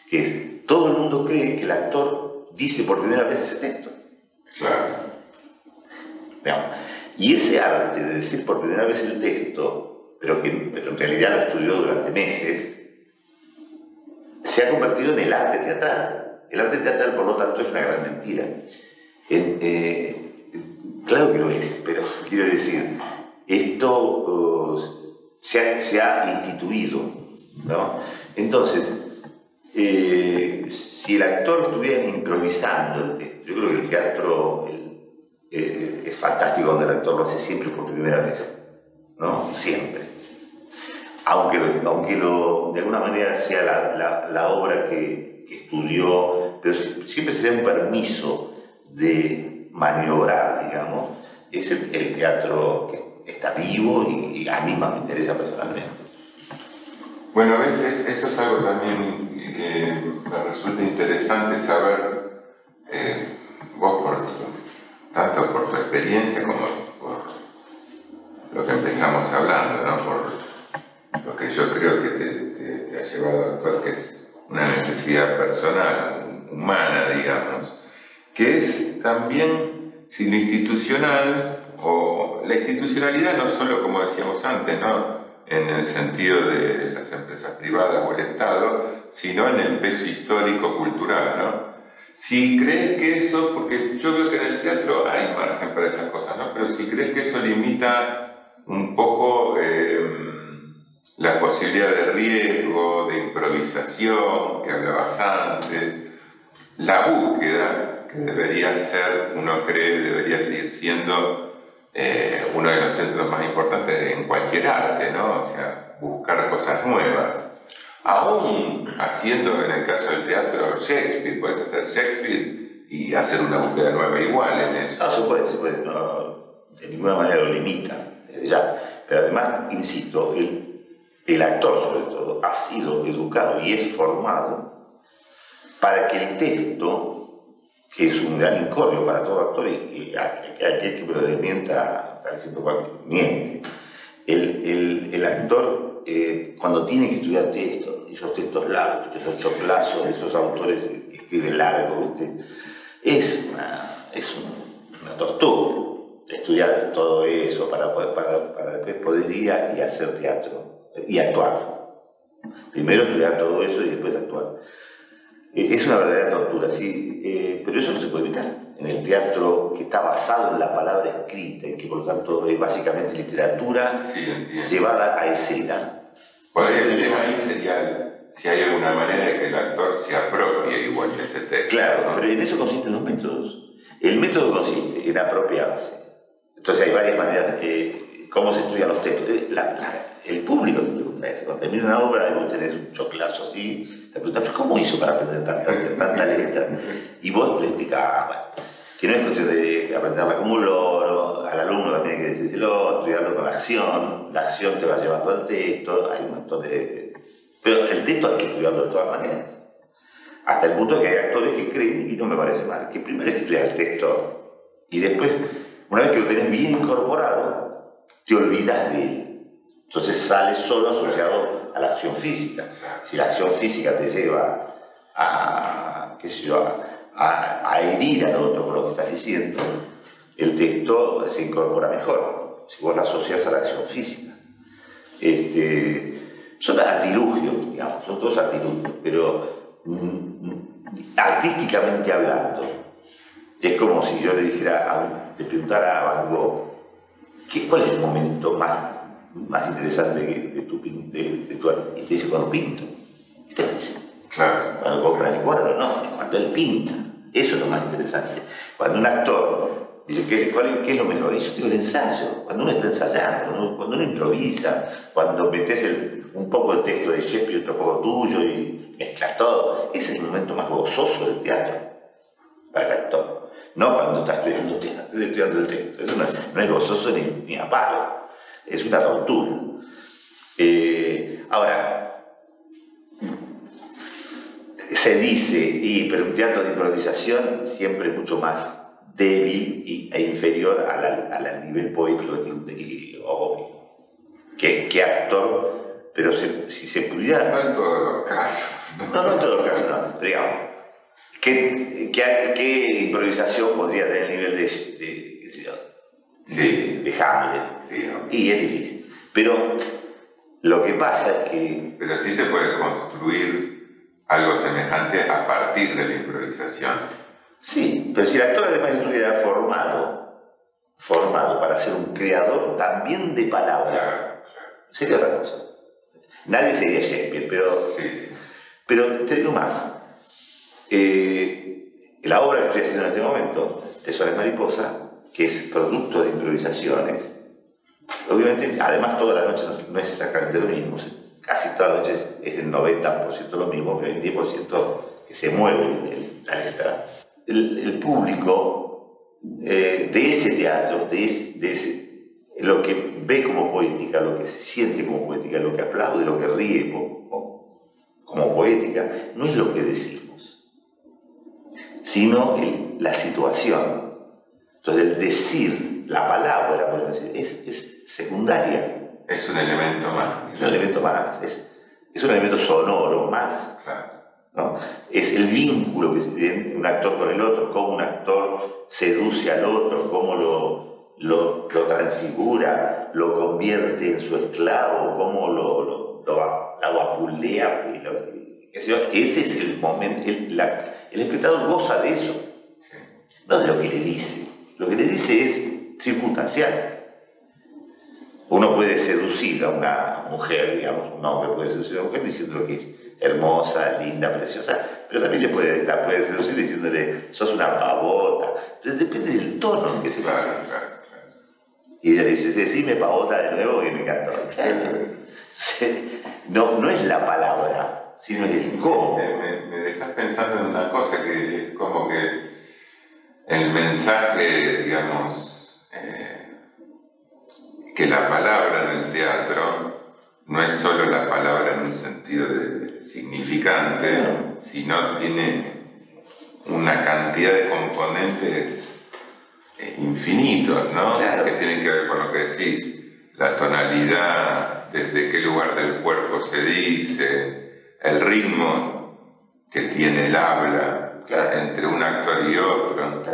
que todo el mundo cree que el actor dice por primera vez ese texto. Claro. Y ese arte de decir por primera vez el texto, pero que pero en realidad lo estudió durante meses, se ha convertido en el arte teatral. El arte teatral, por lo tanto, es una gran mentira. Eh, claro que lo es, pero quiero decir, esto uh, se, ha, instituido. Entonces, eh, si el actor estuviera improvisando el yo creo que el teatro eh, es fantástico donde el actor lo hace siempre por primera vez, ¿no? Siempre. Aunque, aunque lo, de alguna manera sea la, obra que, estudió, pero siempre se da un permiso de maniobrar, digamos, es el, teatro que está vivo y, a mí más me interesa personalmente. Bueno, a veces eso es algo también que me resulta interesante saber, eh, vos por tanto por tu experiencia como por lo que empezamos hablando, ¿no? Lo que yo creo que te, ha llevado a actuar, que es una necesidad personal, humana, digamos, que es también, si lo institucional, o la institucionalidad no solo, como decíamos antes, ¿no? en el sentido de las empresas privadas o el Estado, sino en el peso histórico-cultural. ¿no? Si crees que eso, porque yo veo que en el teatro hay margen para esas cosas, ¿no? pero si crees que eso limita un poco em, la posibilidad de riesgo, de improvisación, que hablabas antes, la búsqueda, que debería ser, uno cree, debería seguir siendo eh, uno de los centros más importantes en cualquier arte, ¿no? O sea, buscar cosas nuevas. Aún haciendo en el caso del teatro Shakespeare, puedes hacer Shakespeare y hacer una búsqueda nueva igual en eso. No, puede, se puede, no, de ninguna manera lo limita, ya. Pero además, insisto, el, el actor sobre todo, ha sido educado y es formado para que el texto, que es un gran incordio para todo actor, y, aquel que lo desmienta está diciendo cualquier miente, el, el, actor eh, cuando tiene que estudiar textos, esos textos largos, esos choplazos, esos autores que escriben largo, es una, es una tortura estudiar todo eso para, para, para después poder ir y hacer teatro y actuar. Primero estudiar todo eso y después actuar. Eh, es una verdadera tortura, sí, eh, pero eso no se puede evitar. En el teatro que está basado en la palabra escrita y que por lo tanto es básicamente literatura llevada a escena. Por ahí el tema ahí sería si hay alguna manera de que el actor se apropie igual de ese texto. Claro, pero en eso consisten los métodos. El método consiste en apropiarse entonces hay varias maneras, eh, cómo se estudian los textos. Eh, el público Cuando termina una obra y vos tenés un choclazo así, te preguntas, ¿pero cómo hizo para aprender tanta, tanta letra? Y vos le explicás, bueno, que no es cuestión de aprenderla como un loro, al alumno también hay que decírselo, estudiarlo con la acción, la acción te va llevando al texto, hay un montón de... Pero el texto hay que estudiarlo de todas maneras. Hasta el punto de que hay actores que creen, y no me parece mal, que primero hay que estudiar el texto y después una vez que lo tenés bien incorporado, te olvidas de él. Entonces sale solo asociado a la acción física. Si la acción física te lleva a, qué sé yo, a, herir al otro con lo que estás diciendo, el texto se incorpora mejor. Si vos la asocias a la acción física. Este, son artilugios, digamos, son todos artilugios, pero mm, artísticamente hablando, es como si yo le dijera a le preguntara a Van Gogh, ¿cuál es el momento más, más interesante de, tu, de, de tu Y te dice, cuando pinto. ¿Qué te dice? Claro. Cuando compra el cuadro, no, es cuando él pinta. Eso es lo más interesante. Cuando un actor dice, ¿qué, cuál, qué es lo mejor? Y yo digo el ensayo, cuando uno está ensayando, cuando uno, improvisa, cuando metes un poco de texto de Shakespeare y otro poco tuyo y mezclas todo, ese es el momento más gozoso del teatro para el actor no cuando está estudiando, estudiando el texto. Eso no, es gozoso ni, ni a es una tortura. Eh, ahora, se dice, y, pero un teatro de improvisación siempre es mucho más débil y, e inferior al, nivel poético que, que actor, pero si se pudiera... No en todos los casos. No, no en todos los casos, no. Pero digamos, ¿Qué, qué, improvisación podría tener el nivel de, de, de, Hamlet? Y es difícil. Pero lo que pasa es que... Pero sí se puede construir algo semejante a partir de la improvisación. Sí, pero si el actor además estuviera formado, formado para ser un creador también de palabras, sería otra cosa. Nadie sería Shakespeare, pero, sí, pero te digo más eh, la obra que estoy haciendo en este momento, Tesores Mariposa, que es producto de improvisaciones, obviamente, además todas las noches no, es exactamente lo mismo, casi todas las noches es el 90% lo mismo, un 10% que se mueve en la letra. El, público eh, de ese teatro, de, ese, lo que ve como poética, lo que se siente como poética, lo que aplaude, lo que ríe como, como poética, no es lo que decimos sino la situación. Entonces, el decir, la palabra, es, es, secundaria. Es un elemento más. Es un elemento más, es, es un elemento sonoro más. ¿no? Es el vínculo que tiene un actor con el otro, cómo un actor seduce al otro, cómo lo, lo, lo transfigura, lo convierte en su esclavo, cómo lo, lo, lo, apulea. ese es el momento, el, la, el espectador goza de eso, no de lo que le dice. Lo que le dice es circunstancial. Uno puede seducir a una mujer, digamos, un hombre puede seducir a una mujer diciendo que es hermosa, linda, preciosa, pero también le puede, la puede seducir diciéndole, sos una pavota. Pero depende del tono en que se pasa. Y ella dice, decime pavota de nuevo que me encantó. No, no es la palabra, sino el cómo. Me, dejas pensando en una cosa que es como que el mensaje, digamos, eh, que la palabra en el teatro no es solo la palabra en un sentido de significante, sino tiene una cantidad de componentes eh, infinitos, ¿no? Que tienen que ver con lo que decís, la tonalidad, desde qué lugar del cuerpo se dice, el ritmo que tiene el habla entre un actor y otro.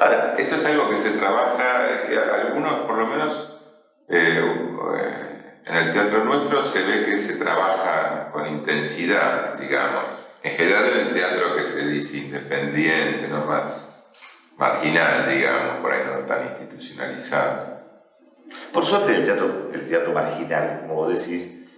Ahora, eso es algo que se trabaja, que algunos por lo menos eh, en el teatro nuestro se ve que se trabaja con intensidad, digamos. En general en el teatro que se dice independiente, no más marginal, digamos, por ahí no tan institucionalizado. Por suerte el teatro, el teatro marginal, como vos decís,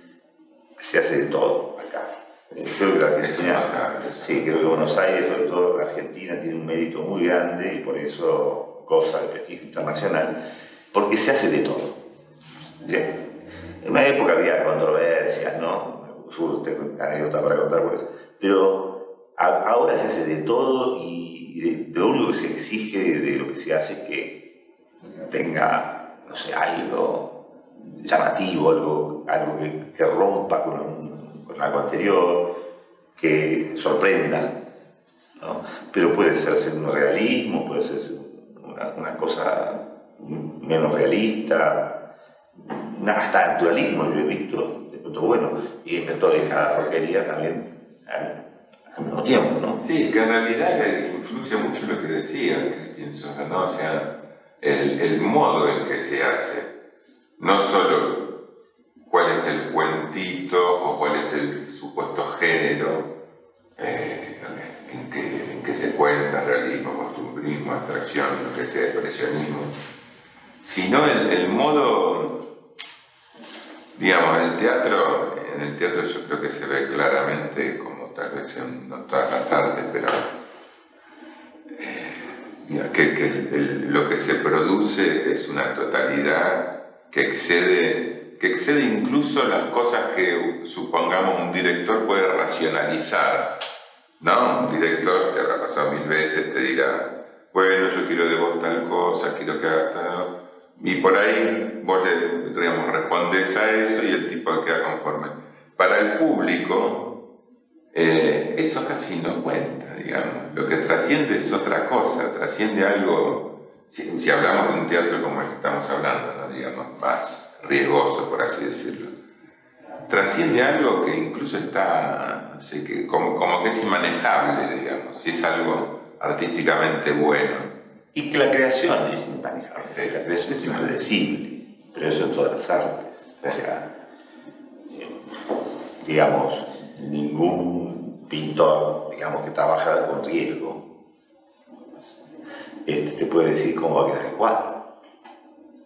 se hace de todo acá. Creo que la Argentina, sí, creo que Buenos Aires, sobre todo la Argentina, tiene un mérito muy grande y por eso goza de prestigio internacional, porque se hace de todo. En una época había controversias, ¿no? Usted anécdota para contar por eso. Pero ahora se hace de todo y de, lo único que se exige de lo que se hace es que tenga, no sé, algo llamativo, algo, algo que, rompa con, con, algo anterior, que sorprenda. ¿no? Pero puede ser un realismo, puede ser una, una cosa menos realista, hasta naturalismo yo he visto, bueno, y de cada porquería también al, mismo tiempo, ¿no? Sí, que en realidad influye mucho lo que decía, que pienso, ¿no? O sea, el, modo en que se hace, no solo cuál es el cuentito o cuál es el supuesto género eh, en, que, se cuenta, realismo, costumbrismo, abstracción, lo que sea, expresionismo, sino el modo Digamos, el teatro, en el teatro yo creo que se ve claramente, como tal vez en todas las artes, pero eh, que, lo que se produce es una totalidad que excede, que excede incluso las cosas que supongamos un director puede racionalizar. ¿No? Un director te habrá pasado mil veces, te dirá, bueno, yo quiero de vos tal cosa, quiero que hagas tal y por ahí vos le digamos, respondés a eso y el tipo queda conforme. Para el público, eh, eso casi no cuenta, digamos. Lo que trasciende es otra cosa, trasciende algo, si, hablamos de un teatro como el que estamos hablando, digamos, más riesgoso, por así decirlo. Trasciende algo que incluso está, no sé, que como, como que es inmanejable, digamos, si es algo artísticamente bueno. Y que la creación es impanejable, la creación es impredecible, pero eso en todas las artes. O sea, eh, digamos, ningún pintor, digamos, que trabaja con riesgo, este, te puede decir cómo va a quedar el cuadro.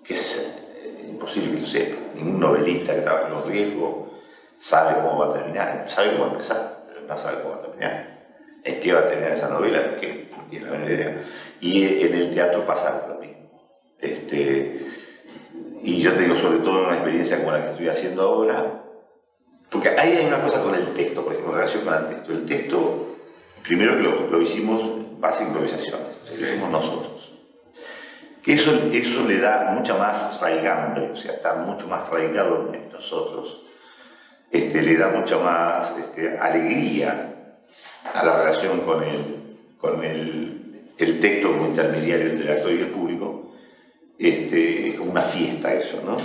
Que es eh, imposible que lo sepa. Ningún novelista que trabaja con riesgo sabe cómo va a terminar, sabe cómo empezar, pero no sabe cómo va a terminar. ¿En qué va a terminar esa novela? Que tiene la menor idea. Y en el teatro pasa lo mismo. Este, y yo te digo, sobre todo en una experiencia como la que estoy haciendo ahora, porque ahí hay una cosa con el texto, por ejemplo, en relación con el texto. El texto, primero que lo, hicimos base improvisaciones, lo hicimos nosotros. Que eso, eso le da mucha más raigambre, o sea, está mucho más raigado en nosotros. Este, le da mucha más este, alegría a la relación con el, con el texto como intermediario entre el actor y el público, este, es como una fiesta eso, ¿no?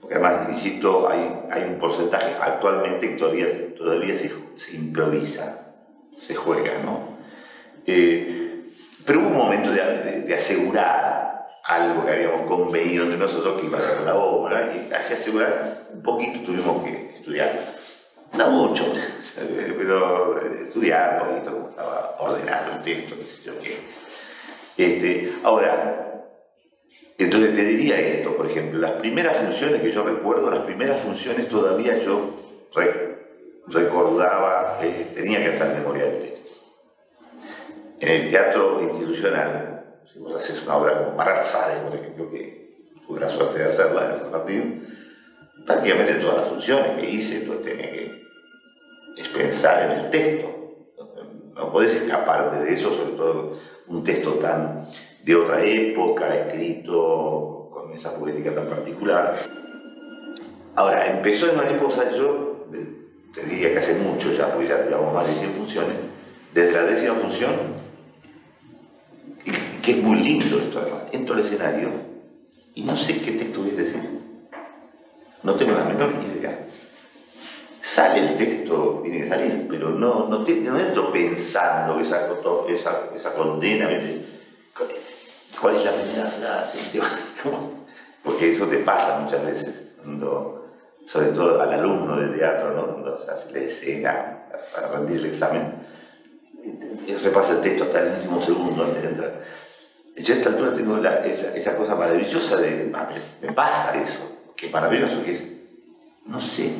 Porque además, insisto, hay, un porcentaje actualmente que todavía, todavía se, improvisa, se juega, ¿no? Eh, pero hubo un momento de, asegurar algo que habíamos convenido entre nosotros que iba a ser la obra, y así asegurar un poquito tuvimos que estudiar. No mucho, pero estudiar un poquito cómo estaba ordenado el texto, qué sé yo qué. Este, ahora, entonces te diría esto, por ejemplo, las primeras funciones que yo recuerdo, las primeras funciones todavía yo recordaba, eh, tenía que hacer memoria del texto. En el teatro institucional, si vos haces una obra como Marazade, por ejemplo, que tuve la suerte de hacerla en ese partido, prácticamente todas las funciones que hice, tú tenía que pensar en el texto. No podés escaparte de eso, sobre todo un texto tan de otra época, escrito con esa poética tan particular. Ahora, empezó en mariposa, yo te diría que hace mucho ya, porque ya llevamos más de 100 funciones, desde la décima función, que es muy lindo esto además, entro al escenario y no sé qué texto voy a decir. No tengo la menor idea. Sale el texto, tiene que salir, pero no, no, no entro pensando esa, esa, esa condena. ¿Cuál es la primera frase? Porque eso te pasa muchas veces, sobre todo al alumno del teatro, ¿no? cuando se hace la escena para rendir el examen, repasa el texto hasta el último segundo antes de entrar. Yo a esta altura tengo esa, cosa maravillosa de, me, pasa eso, que maravilloso que es, no sé,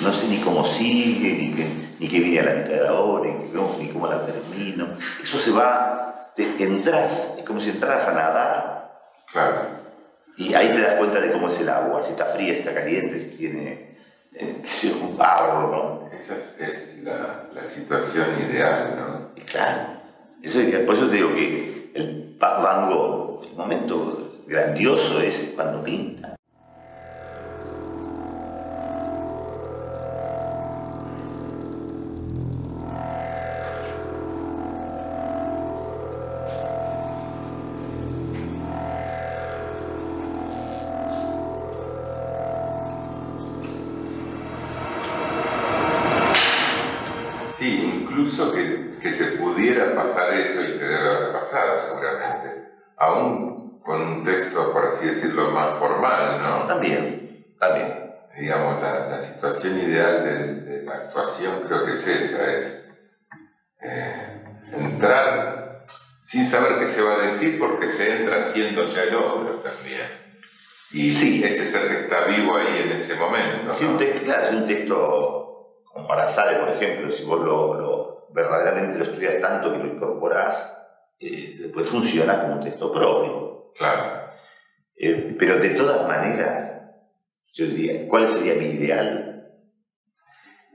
no sé ni cómo sigue, ni que, ni que viene a la mitad de la hora, ni, cómo la termino. Eso se va, te entras, es como si entras a nadar. Claro. Y ahí te das cuenta de cómo es el agua, si está fría, si está caliente, si tiene eh, que un barro, ¿no? Esa es, la, la, situación ideal, ¿no? claro. Eso, por eso te digo que el Van Gogh, el momento grandioso es cuando pinta. Actuación creo que es esa, es eh, entrar sin saber qué se va a decir porque se entra siendo ya el otro también. Y sí. ese ser que está vivo ahí en ese momento. Sí, un texto, claro, es un texto como para Sade, por ejemplo, si vos lo, verdaderamente lo estudias tanto que lo incorporás, eh, después funciona como un texto propio. Claro. Eh, pero de todas maneras, yo diría, ¿cuál sería mi ideal?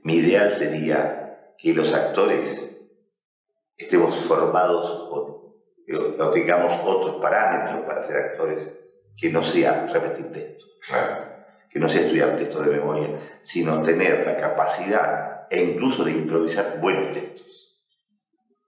Mi ideal sería que los actores estemos formados o, tengamos otros parámetros para ser actores que no sea repetir texto, que no sea estudiar texto de memoria, sino tener la capacidad e incluso de improvisar buenos textos.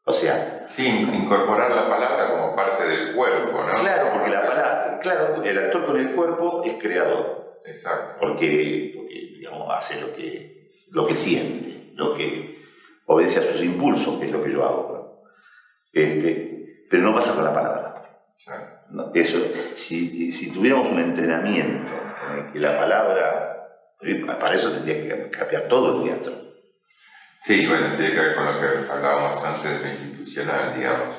O sea... Sí, incorporar la palabra como parte del cuerpo, ¿no? Claro, porque la palabra, claro, el actor con el cuerpo es creador. Exacto. Porque, digamos, hace lo que, lo que siente, lo que obedece a sus impulsos, que es lo que yo hago. Este, pero no pasa con la palabra. eso, si, si, tuviéramos un entrenamiento en el que la palabra, para eso tendría que cambiar todo el teatro. Sí, bueno, tiene que ver con lo que hablábamos antes de lo institucional, digamos,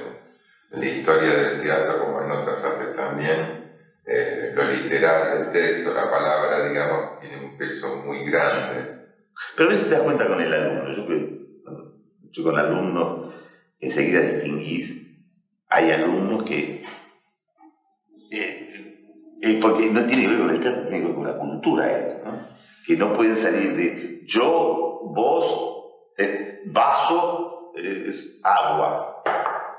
en la historia del teatro como en otras artes también eh, lo literal, el texto, la palabra, digamos, tiene un peso muy grande. Pero a veces te das cuenta con el alumno. Yo que estoy con alumnos, enseguida distinguís, hay alumnos que, eh, eh, porque no tiene que ver con el texto, tiene que ver con la cultura esto, ¿no? que no pueden salir de yo, vos, vaso, es agua.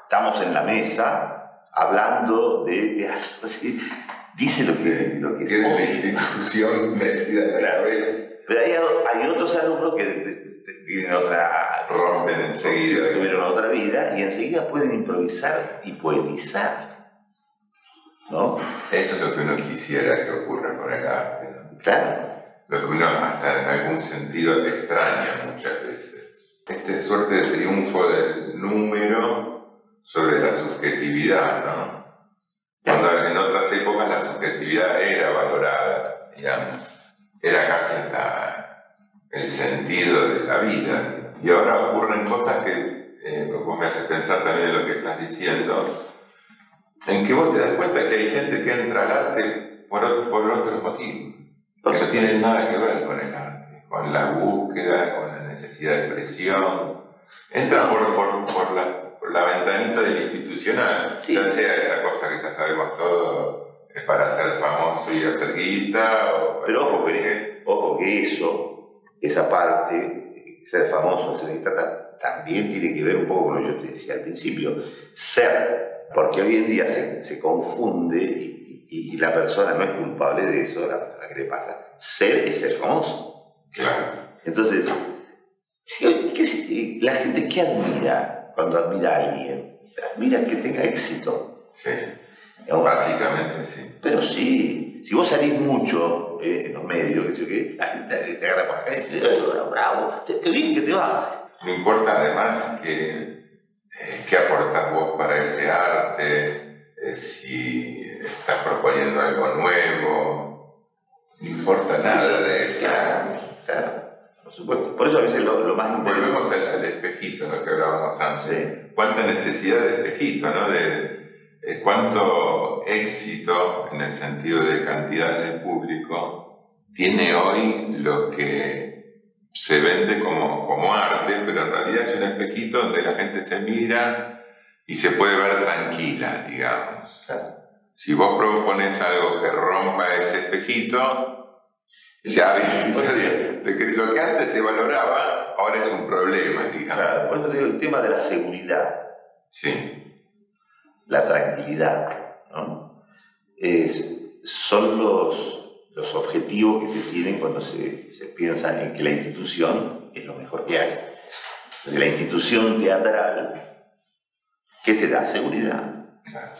Estamos en la mesa hablando de teatro. dice lo que, lo que Tiene la institución metida en la cabeza. Pero hay, hay, otros alumnos que tienen otra. rompen enseguida. Tuvieron otra vida y enseguida pueden improvisar y poetizar. ¿No? Eso es lo que uno quisiera que ocurra con el arte. ¿no? Claro. Lo que uno hasta en algún sentido extraña muchas veces. Este suerte de triunfo del número sobre la subjetividad, ¿no? Cuando en otras épocas la subjetividad era valorada, digamos, era casi hasta el sentido de la vida. Y ahora ocurren cosas que eh, vos me haces pensar también en lo que estás diciendo, en que vos te das cuenta que hay gente que entra al arte por, por otros motivos, que no tienen nada que ver con el arte, con la búsqueda, con la necesidad de expresión. Entra por, por, por la la ventanita del institucional, ya sea esta cosa que ya sabemos todo, es para ser famoso y hacer guita. Pero ojo que, ojo que eso, esa parte, ser famoso, hacer guita, también tiene que ver un poco con lo que yo te decía al principio, ser, porque hoy en día se, se confunde y, y, la persona no es culpable de eso, la persona que le pasa. Ser es ser famoso. Claro. Entonces, la gente que admira cuando admira a alguien, admira que tenga éxito. Sí. Básicamente sí. Pero sí, si vos salís mucho eh, en los medios, que, la gente te agarra por acá y dice, bravo, qué bien que te va. No importa además que, eh, qué aportas vos para ese arte, eh, si estás proponiendo algo nuevo, no importa nada de eso. Claro, claro, por supuesto. Por eso a veces lo, más interesante... Volvemos al, espejito, lo que hablábamos antes. Cuánta necesidad de espejito, ¿no? De, cuánto éxito en el sentido de cantidad de público tiene hoy lo que se vende como, como arte, pero en realidad es un espejito donde la gente se mira y se puede ver tranquila, digamos. Si vos propones algo que rompa ese espejito, ya de, de que lo que antes se valoraba, ahora es un problema, digamos. Claro, por eso digo el tema de la seguridad. Sí la tranquilidad. ¿no? son los, los objetivos que se tienen cuando se, se, piensa en que la institución es lo mejor que hay. la institución teatral, ¿qué te da? Seguridad.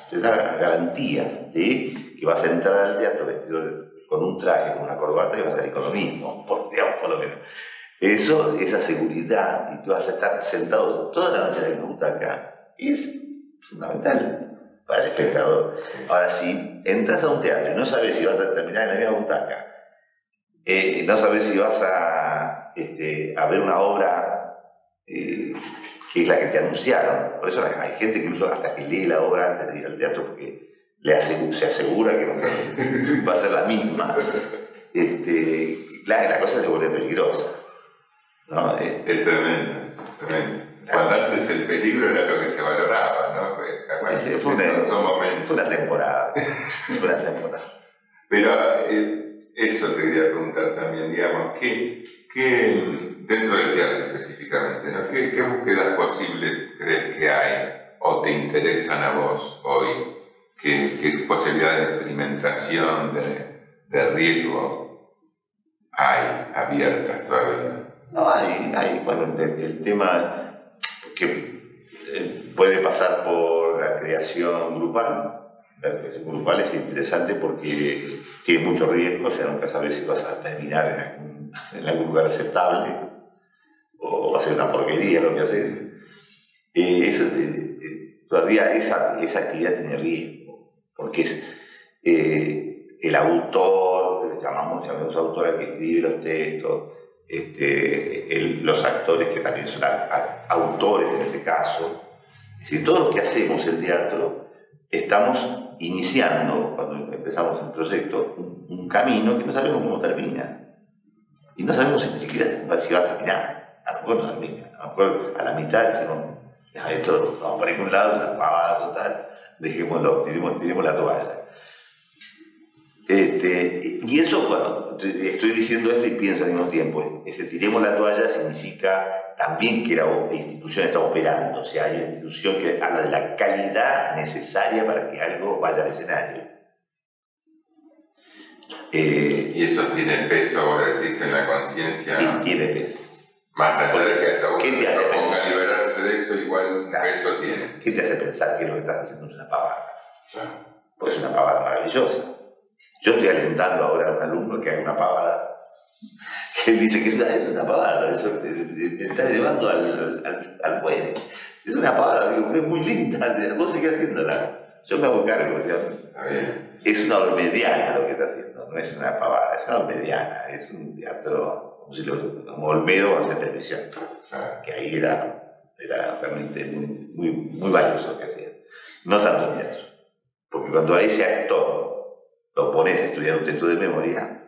Te da garantías de que vas a entrar al teatro vestido con un traje, con una corbata y vas a salir con lo mismo, por, digamos, por lo menos. Eso, esa seguridad, y tú vas a estar sentado toda la noche en la butaca, es fundamental para el espectador. Ahora, si entras a un teatro y no sabes si vas a terminar en la misma butaca, eh, no sabes si vas a, este, ver una obra eh, que es la que te anunciaron. Por eso hay gente que incluso hasta que lee la obra antes de ir al teatro porque le se asegura que va a ser, la misma. Este, la, cosa se vuelve peligrosa. ¿no? Es tremendo, es tremendo. Cuando antes el peligro era lo que se valoraba, ¿no? Pues, fue, una, fue, una, temporada. fue una temporada. Pero eh, eso te quería preguntar también, digamos, ¿qué, qué dentro del teatro específicamente, ¿no? ¿Qué, ¿qué, búsquedas posibles crees que hay o te interesan a vos hoy? ¿Qué, qué posibilidades de experimentación, de, de riesgo hay abiertas todavía? No, hay, hay bueno, el tema que eh, puede pasar por la creación grupal. La creación grupal es interesante porque tiene mucho riesgo, o sea, nunca sabes si vas a terminar en algún, lugar aceptable o va a ser una porquería lo que haces. Eh, eso, eh, todavía esa, esa actividad tiene riesgo, porque es el autor, llamamos, llamamos autor al que escribe los textos, este, los actores que también son autores en ese caso. Es decir, todo lo que hacemos el teatro, estamos iniciando, cuando empezamos el proyecto, un, camino que no sabemos cómo termina. Y no sabemos ni siquiera si va a terminar. A lo mejor no termina. A lo mejor a la mitad decimos, esto vamos por ningún lado, una pavada total, dejémoslo, tiremos, tiremos la toalla. Este, y eso, bueno, estoy diciendo esto y pienso al mismo tiempo, ese tiremos la toalla significa también que la institución está operando, o sea, hay una institución que habla de la calidad necesaria para que algo vaya al escenario. Eh, y eso tiene peso, vos decís, en la conciencia. Tiene peso. Más allá de que hasta uno se proponga liberarse de eso, igual peso tiene. ¿Qué te hace pensar que lo que estás haciendo es una pavada? Pues es una pavada maravillosa. Yo estoy alentando ahora a un alumno que haga una pavada. Que él dice que es una, pavada, eso te, está llevando al, al, al Es una pavada, digo, es muy linda, vos seguís haciéndola. Yo me hago cargo, es una olmediana lo que está haciendo, no es una pavada, es una olmediana, es un teatro como, si lo, como Olmedo hace televisión, que ahí era, era realmente muy, muy, muy valioso lo que hacía. No tanto teatro, porque cuando a ese actor lo pones a estudiar un texto de memoria.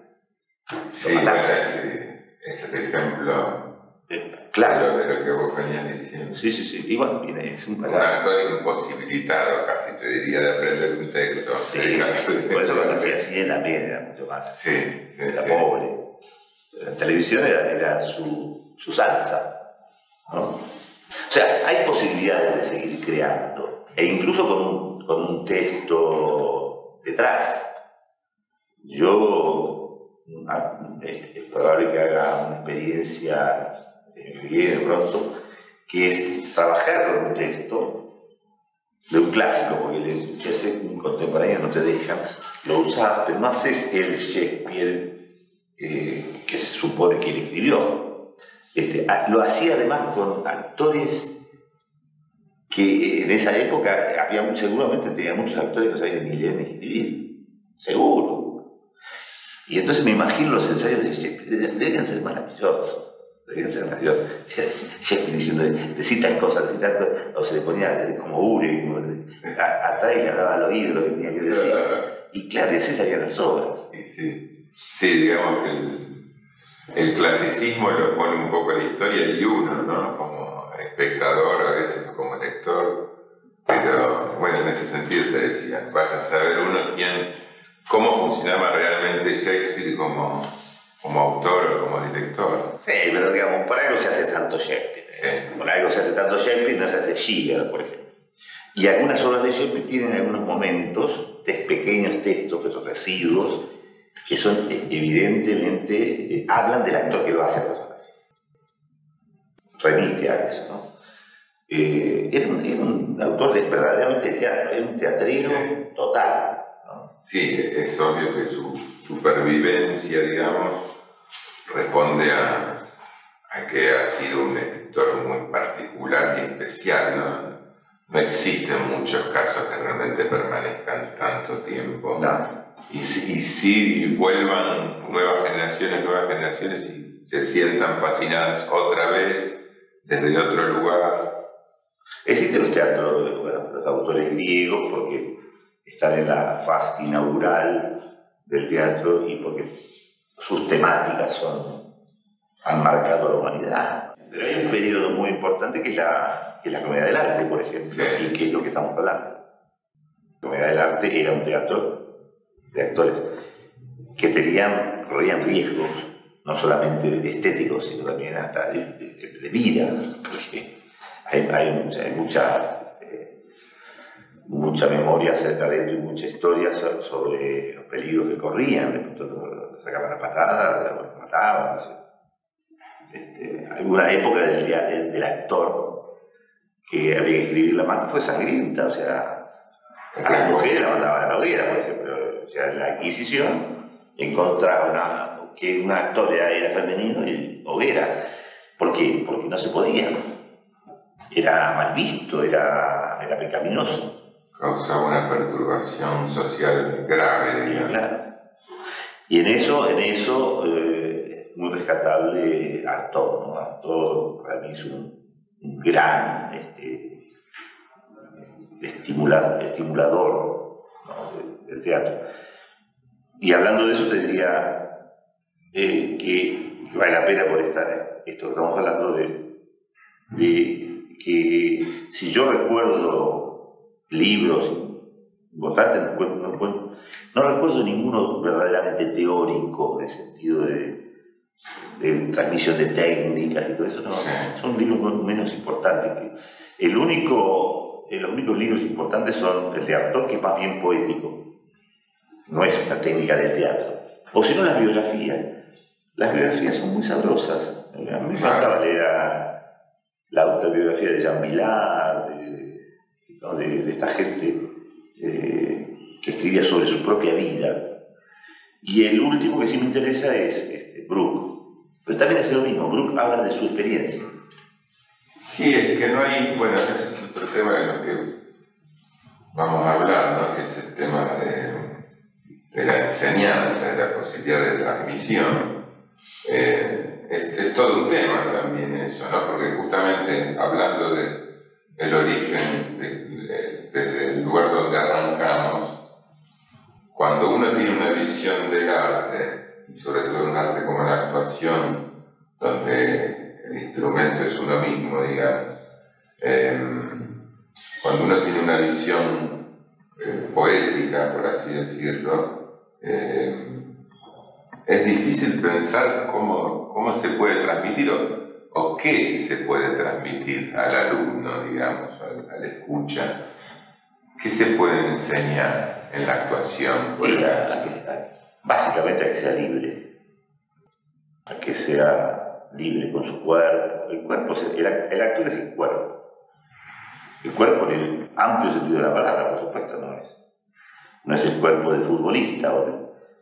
Sí, bueno, ese, es el ejemplo eh, claro. de lo que vos venías diciendo. Sí, sí, sí. Y bueno, viene, es un Un actor imposibilitado, casi te diría, de aprender un texto. Sí, por eso cuando hacía cine también era mucho más. Sí, sí Era pobre. La televisión era, era su, su salsa. ¿no? O sea, hay posibilidades de seguir creando, e incluso con un, con un texto detrás yo es, probable que haga una experiencia eh, de pronto, que es trabajar con un texto de un clásico, porque si haces un contemporáneo no te dejan, lo usas, pero no haces el Shakespeare eh, que se supone que él escribió. Este, lo hacía además con actores que en esa época había, seguramente tenía muchos actores que no sabían ni leer ni escribir, seguro. Y entonces me imagino los ensayos de Shakespeare, deben ser maravillosos, deben ser maravillosos. Shakespeare diciendo, decir cosas, o se le ponía como Uri, atrás y le daba al oído lo que tenía que decir. Y claro, y así salían las obras. Sí, sí. sí digamos que el, el clasicismo lo pone un poco a la historia y uno, ¿no? Como espectador, a veces como lector, pero bueno, en ese sentido te decía, vas a saber uno quién, cómo funcionaba realmente Shakespeare como, como autor o como director. Sí, pero digamos, por algo se hace tanto Shakespeare. Por algo se hace tanto Shakespeare, no se hace Schiller, por ejemplo. Y algunas obras de Shakespeare tienen algunos momentos, de pequeños textos, pero residuos, que son eh, evidentemente, eh, hablan del actor que lo hace remite a eso. ¿no? Eh, era, un, autor de, verdaderamente teatro, era un teatrino total. ¿No? Sí, es obvio que su supervivencia, digamos, responde a, a, que ha sido un escritor muy particular y especial. ¿no? no existen muchos casos que realmente permanezcan tanto tiempo. Y, y si vuelvan nuevas generaciones, nuevas generaciones y se sientan fascinadas otra vez desde otro lugar. Existen los teatros, bueno, los autores griegos, porque están en la fase inaugural del teatro y porque sus temáticas son, han marcado a la humanidad. Pero hay un periodo muy importante que es la, que la comedia del arte, por ejemplo, y que es lo que estamos hablando. La comedia del arte era un teatro de actores que tenían, corrían riesgos no solamente estéticos, sino también hasta de, vida, porque hay, mucha, este, mucha memoria acerca de esto y mucha historia sobre los peligros que corrían, sacaban la patada, mataban. Este, alguna época del, del, actor que había que escribir la marca fue sangrienta, o sea, a las mujeres la mandaban a la hoguera, por ejemplo. O sea, la Inquisición encontraba una que una actor era femenino y hoguera. ¿Por qué? Porque no se podía. Era mal visto, era, era pecaminoso. Causaba una perturbación social grave, Claro. Y en eso, en eso eh, muy rescatable actor, ¿no? Actor para mí es un, gran este, estimulador del teatro. Y hablando de eso te diría, eh, que, vale la pena por estar esto que estamos hablando de, de que si yo recuerdo libros importantes, no, recuerdo ninguno verdaderamente teórico en el sentido de, transmisión de técnicas y todo eso, no, son libros menos importantes. Que el único, eh, los únicos libros importantes son el de autor, que es más bien poético, no es una técnica del teatro. O si no, las biografías las biografías son muy sabrosas. A mí me encantaba leer la autobiografía de Jean De, esta gente eh, que escribía sobre su propia vida. Y el último que sí me interesa es este, Brooke. Pero también hace lo mismo, Brooke habla de su experiencia. Sí, es que no hay, bueno, ese es otro tema de lo que vamos a hablar, ¿no? que es el tema de, la enseñanza, de la posibilidad de transmisión eh, es, todo un tema también eso, ¿no? Porque justamente hablando de, del origen, del lugar donde arrancamos, cuando uno tiene una visión del arte, y sobre todo un arte como la actuación, donde el instrumento es uno mismo, digamos, em, cuando uno tiene una visión eh, poética, por así decirlo, em, es difícil pensar cómo, cómo se puede transmitir o, qué se puede transmitir al alumno, digamos, al, escucha. ¿Qué se puede enseñar en la actuación? básicamente a que sea libre, a que sea libre con su cuerpo. El cuerpo, el, el actor es el cuerpo. El cuerpo en el amplio sentido de la palabra, por supuesto, no es. No es el cuerpo del futbolista,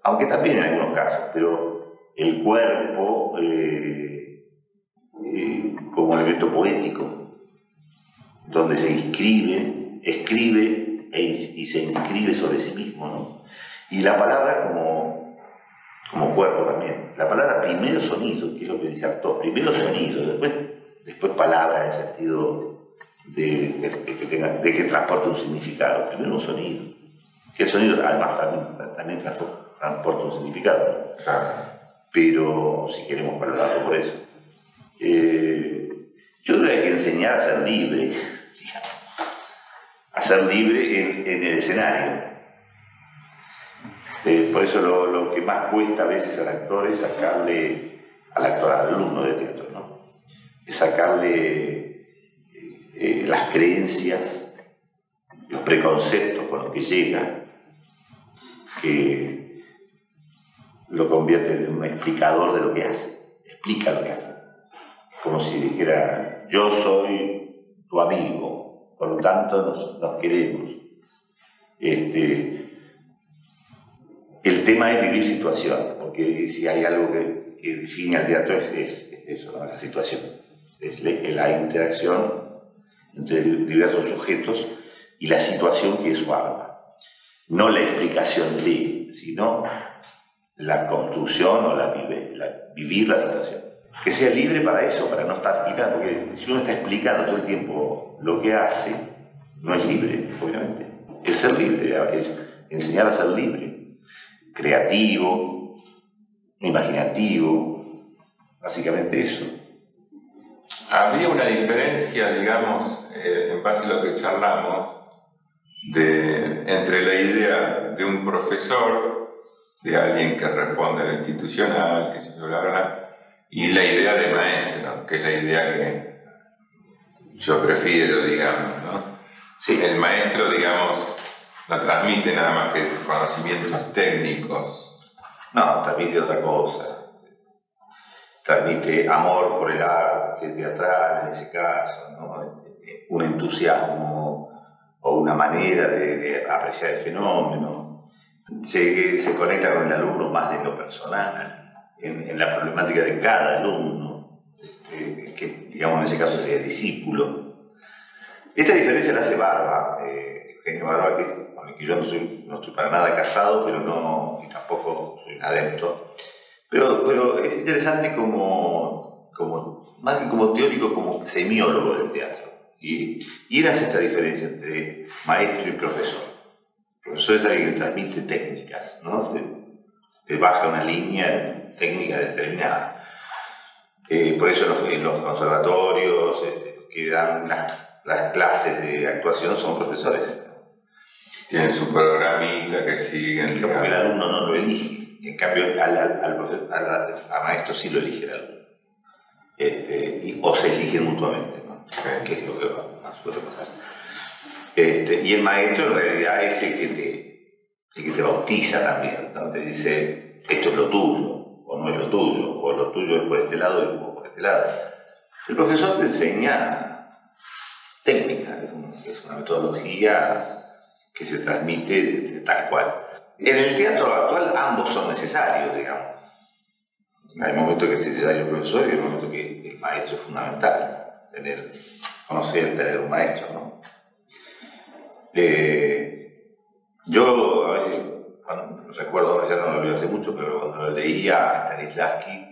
aunque también en algunos casos, pero el cuerpo eh, eh, como elemento poético, donde se inscribe, escribe e y se inscribe sobre sí mismo, ¿no? Y la palabra como, como cuerpo también. La palabra primero sonido, que es lo que dice Artaud, primero sonido, después, después palabra en sentido de, que tenga, de que transporte un significado, primero un sonido. Que el sonido además también, también transporta un significado. Pero si queremos valorarlo por eso. Eh, yo creo que hay que enseñar a ser libre, a ser libre en, el escenario eh, por eso lo, que más cuesta a veces al actor es sacarle, al actor, al alumno de teatro, ¿no? Es sacarle eh, las creencias, los preconceptos con los que llega, que lo convierte en un explicador de lo que hace, explica lo que hace. Es como si dijera, yo soy tu amigo, por lo tanto nos, queremos. Este, el tema es vivir situación, porque si hay algo que, define al teatro es, eso, la situación. Es la interacción entre diversos sujetos y la situación que eso arma. No la explicación de, sino la construcción o la, vivir la situación. Que sea libre para eso, para no estar explicando, porque si uno está explicando todo el tiempo lo que hace, no es libre, obviamente. Es ser libre, es enseñar a ser libre creativo, imaginativo, básicamente eso. Habría una diferencia, digamos, eh, en base a lo que charlamos, de, entre la idea de un profesor, de alguien que responde a lo institucional, que se bla, y la idea de maestro, que es la idea que yo prefiero, digamos, ¿no? Sí. El maestro, digamos, no transmite nada más que conocimientos técnicos. No, transmite otra cosa. Transmite amor por el arte teatral, en ese caso, ¿no? un entusiasmo o una manera de, apreciar el fenómeno. Se, se, conecta con el alumno más de lo personal, en, la problemática de cada alumno, este, que digamos en ese caso sería discípulo. Esta diferencia la hace Barba. Eh, Eugenio Barba, que, yo no, soy, no estoy para nada casado, pero no, y tampoco soy un adepto. Pero, pero es interesante como, como, más que como teórico, como semiólogo del teatro. Y, y él hace esta diferencia entre maestro y profesor. El profesor es alguien que transmite técnicas, ¿no? Te, baja una línea técnica determinada. Eh, por eso en los, conservatorios este, que dan las, las clases de actuación son profesores tienen su programita que siguen. Como que el alumno no lo elige. En cambio, al, al, al, maestro sí lo elige el alumno. Este, o se eligen mutuamente, ¿no? que es lo que más suele pasar. Este, y el maestro en realidad es el que te, el que te bautiza también, ¿no? te dice esto es lo tuyo, no es lo tuyo, o lo tuyo es por este lado y por este lado. El profesor te enseña técnica, es una metodología que se transmite tal cual. En el teatro actual ambos son necesarios, digamos. Hay momentos que es necesario el profesor y hay momentos que el maestro es fundamental, tener, conocer, tener un maestro, ¿no? Eh, yo a veces, cuando, recuerdo, ya no lo leí hace mucho, pero cuando leía a Stanislavski,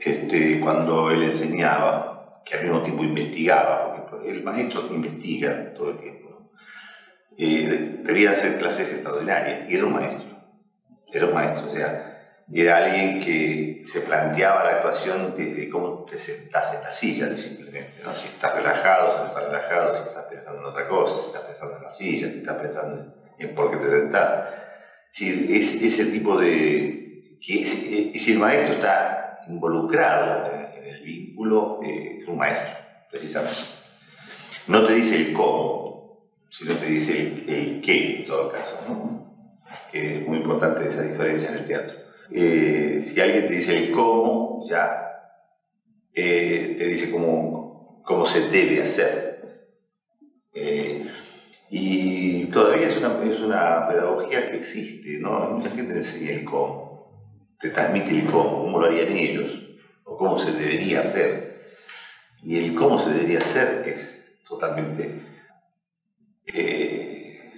este, cuando él enseñaba, que al mismo tiempo investigaba, porque el maestro investiga todo el tiempo eh, debía hacer clases extraordinarias y era un maestro, era un maestro, o sea, era alguien que se planteaba la actuación desde cómo te sentás en la silla, simplemente, ¿no? si estás relajado, si no estás relajado, si estás pensando en otra cosa, si estás pensando en la silla, si estás pensando en, por qué te sentás. Si es ese tipo de... Que, si el maestro está involucrado en, el vínculo, eh, es un maestro, precisamente. No te dice el cómo, si no te dice el, qué en todo caso. que es muy importante esa diferencia en el teatro. Eh, si alguien te dice el cómo, ya eh, te dice cómo, cómo se debe hacer. Eh, y todavía es una, es una pedagogía que existe, ¿no? Mucha gente enseña el cómo, te transmite el cómo, cómo lo harían ellos, o cómo se debería hacer. Y el cómo se debería hacer es totalmente eh,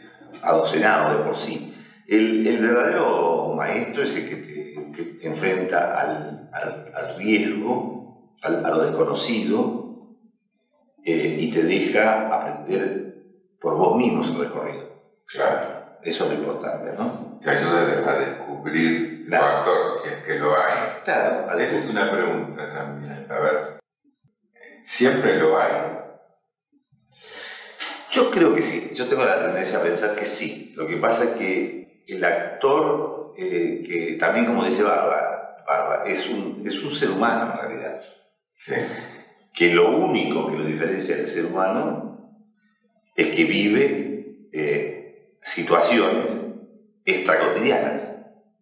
adocenado de por sí. El, el, verdadero maestro es el que te, enfrenta al, al, riesgo, a lo desconocido, eh, y te deja aprender por vos mismo el recorrido. Claro. Eso es lo importante, ¿no? Te ayuda a descubrir claro. tu actor, si es que lo hay. Claro. Esa es una pregunta también. A ver, ¿siempre lo hay? Yo creo que sí. Yo tengo la tendencia a pensar que sí. Lo que pasa es que el actor, eh, que también como dice Barba, es, un, es un ser humano en realidad. Sí. Que lo único que lo diferencia del ser humano es que vive eh, situaciones extracotidianas.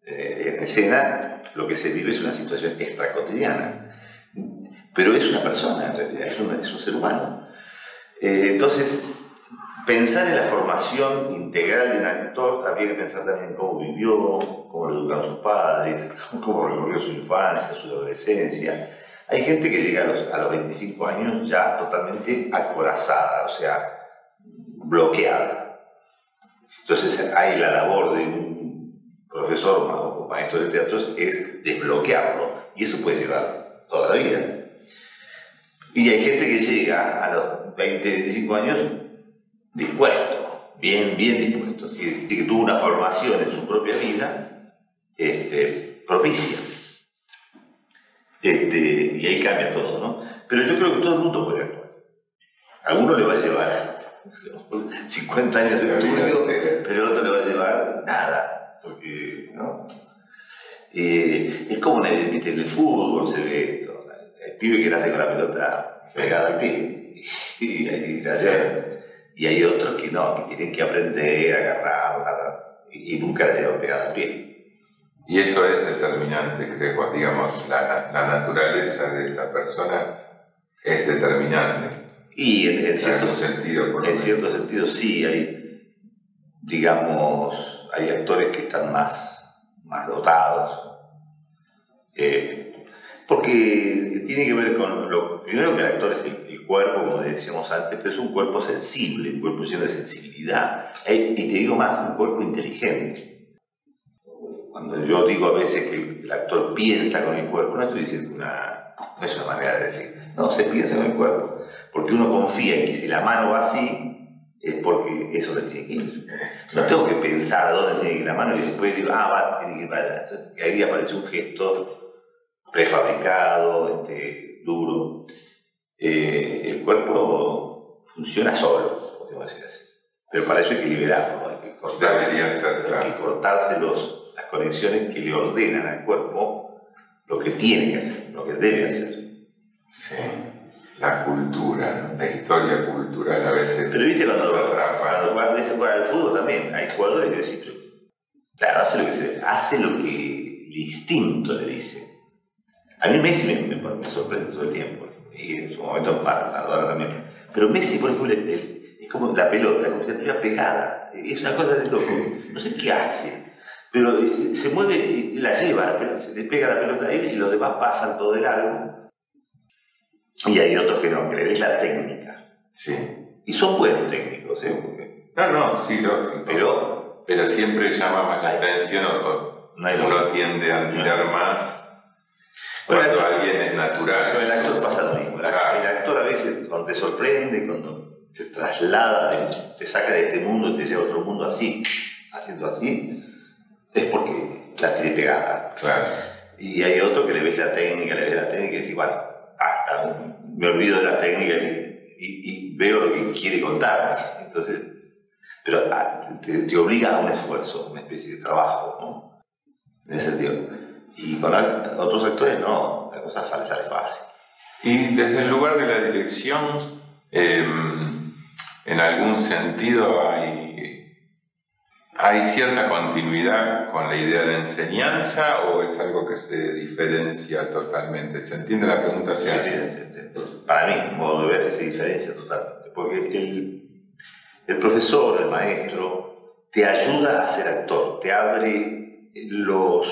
Eh, en escena lo que se vive es una situación extracotidiana. Pero es una persona en realidad, es un, es un ser humano. entonces, pensar en la formación integral de un actor, habría que pensar también en cómo vivió, cómo lo educaron sus padres, cómo recorrió su infancia, su adolescencia. Hay gente que llega a los, a los 25 años ya totalmente acorazada, o sea, bloqueada. Entonces hay la labor de un profesor o maestro de teatro es desbloquearlo y eso puede llevar toda la vida. Y hay gente que llega a los 20, 25 años dispuesto, bien, bien dispuesto, así que tuvo una formación en su propia vida este, propicia. Este, y ahí cambia todo, ¿no? Pero yo creo que todo el mundo puede. A uno le va a llevar 50 años de estudio, pero el otro le va a llevar nada, porque, ¿no? Eh, es como en el, en el, fútbol se ve esto, el pibe que nace con la pelota pegada al pie y, y, hay otros que no, que tienen que aprender, agarrar, y, y nunca la llevan pegada al pie. Y eso es determinante, creo, digamos, la, la naturaleza de esa persona es determinante. Y en, cierto, sentido, en cierto sentido sí, hay, digamos, hay actores que están más, más dotados. Eh, porque tiene que ver con lo primero que el actor es el, cuerpo, como decíamos antes, pero es un cuerpo sensible, un cuerpo lleno de sensibilidad. Eh, y te digo más, un cuerpo inteligente. Cuando yo digo a veces que el actor piensa con el cuerpo, no estoy diciendo una, no es una manera de decir, no, se piensa con el cuerpo, porque uno confía en que si la mano va así, es porque eso le tiene que ir. No tengo que pensar dónde tiene que ir la mano y después digo, ah, va, tiene que ir para allá. y ahí aparece un gesto prefabricado, este, duro. Eh, el cuerpo funciona solo, podemos decir así. Pero para eso hay que liberarlo, hay que, cortar, hay que cortarse los, las conexiones que le ordenan al cuerpo lo que tiene que hacer, lo que debe hacer. Sí, la cultura, la historia cultural a veces. Pero viste cuando, cuando a al fútbol también, hay jugadores que dicen, claro, hace lo que se hace lo que el instinto le dice a mí Messi me, me, sorprende todo el tiempo. Y en su momento Maradona también. Pero Messi, por ejemplo, es como la pelota, como si estuviera pegada. Es una cosa de loco. No sé qué hace. Pero eh, se mueve y la lleva, pero se le pega la pelota a él y los demás pasan todo el largo. Y hay otros que no, que le ves la técnica. Sí. Y son buenos técnicos, ¿eh? No, no, sí, lógico. Pero, pero siempre llama más la atención o, no uno tiende a mirar más cuando alguien es natural. el actor pasa lo mismo. El, actor a veces cuando te sorprende, cuando te traslada, te saca de este mundo y te lleva a otro mundo así, haciendo así, es porque la tiene pegada. Claro. Y hay otro que le ves la técnica, le ves la técnica y dices, bueno, me olvido de la técnica y, veo lo que quiere contarme. Entonces, pero ah, te, obliga a un esfuerzo, una especie de trabajo, ¿no? En ese sentido. Y con otros actores no, la cosa sale, sale fácil. Y desde el lugar de la dirección, em, en algún sentido hay, ¿Hay cierta continuidad con la idea de enseñanza o es algo que se diferencia totalmente? ¿Se entiende la pregunta? Sí, sí, Para mí, modo de ver, se diferencia totalmente. Porque el, el profesor, el maestro, te ayuda a ser actor, te abre los,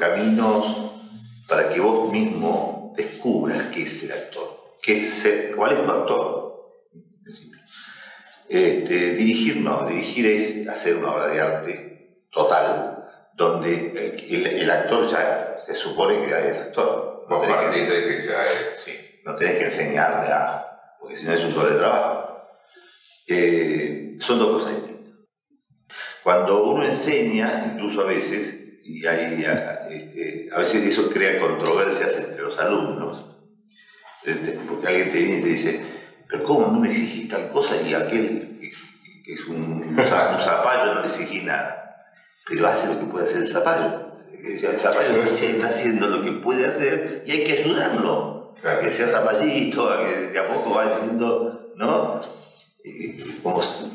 caminos para que vos mismo descubras qué es ser actor, qué es ser, cuál es tu actor. Este, dirigir no, dirigir es hacer una obra de arte total, donde el, actor ya se supone que ya es actor. No tenés que, de que ya es. Sí, no tenés que enseñarle a, porque si no es un solo de trabajo. Eh, son dos cosas distintas. Cuando uno enseña, incluso a veces, y hay, este, a veces eso crea controversias entre los alumnos, este, porque alguien te viene y te dice, pero ¿cómo no me exigís tal cosa y aquel que, es un, zapallo no le exigí nada? Pero hace lo que puede hacer el zapallo. El zapallo está haciendo lo que puede hacer y hay que ayudarlo. A que sea zapallito, a que de a poco va haciendo, ¿no? Eh,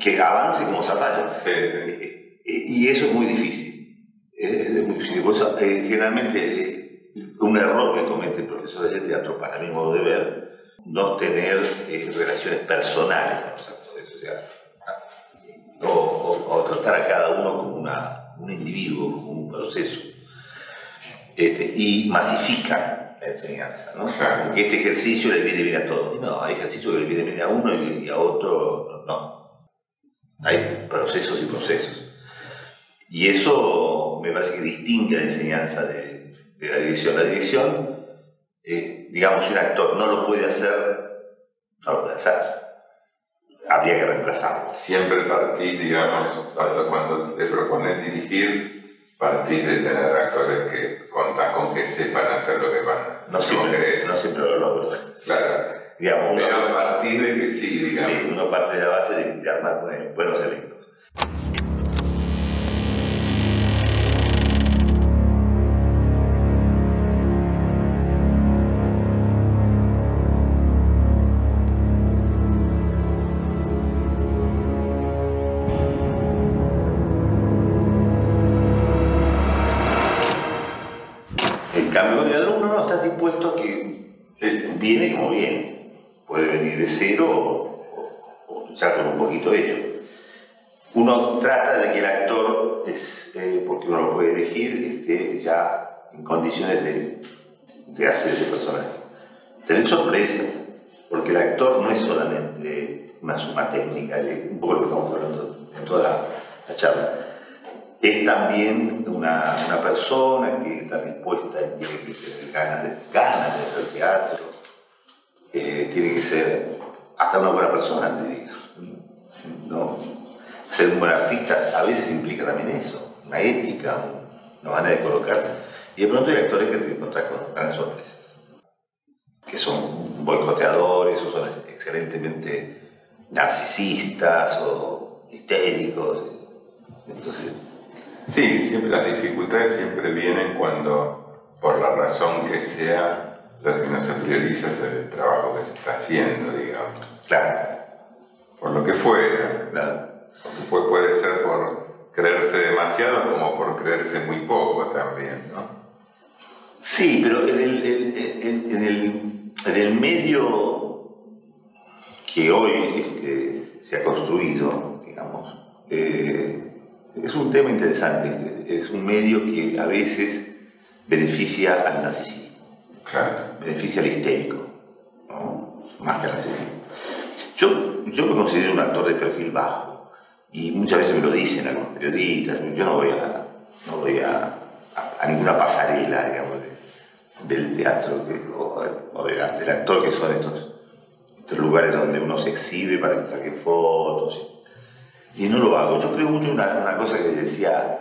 que avance como zapallo. Eh, eh, y eso es muy difícil. Es muy difícil. generalmente, un error que comete el profesor de teatro, para mi modo de ver, no tener eh, relaciones personales con los actores, o, tratar a cada uno como una, un individuo, como un proceso, este, y masifican la enseñanza, ¿no? Este ejercicio le viene bien a todos. No, hay ejercicios que le vienen bien a uno y, a otro no. Hay procesos y procesos. Y eso me parece que distingue la enseñanza de, de la dirección. La dirección eh, digamos, si un actor no lo puede hacer, no lo puede hacer. Habría que reemplazarlo. Siempre partís, digamos, cuando te propones dirigir, partís de tener actores que contan con que sepan hacer lo que van. No siempre, no siempre lo logro. Claro. Digamos, Pero partís de que sí, digamos. Sí, uno parte de la base de, de armar buenos elencos. De, de hacer ese personaje. Tener sorpresas, porque el actor no es solamente una suma técnica, un poco lo que estamos hablando en toda la, charla. Es también una, persona que está dispuesta tiene que tener ganas de, ganas de hacer teatro, tiene que ser hasta una buena persona, diría. ¿no? Ser un buen artista a veces implica también eso, una ética, una manera de colocarse. Y de pronto hay actores que te encuentran con grandes sorpresas, que son boicoteadores o son excelentemente narcisistas o histéricos. Entonces, sí, siempre las dificultades siempre vienen cuando, por la razón que sea, lo que no se prioriza es el trabajo que se está haciendo, digamos. Claro. Por lo que fuera. Claro. Porque puede ser por creerse demasiado como por creerse muy poco también, ¿no? Sí, pero en el, en, el, en el medio que hoy este, se ha construido, digamos, eh, es un tema interesante. Este, es un medio que a veces beneficia al narcisismo beneficia al histérico, más que al asesino. Yo, yo me considero un actor de perfil bajo y muchas veces me lo dicen algunos periodistas, yo no voy a, no voy a, a, ninguna pasarela, digamos, del teatro o, del actor, que son estos, estos lugares donde uno se exhibe para que saquen fotos. Y no lo hago. Yo creo mucho una, cosa que decía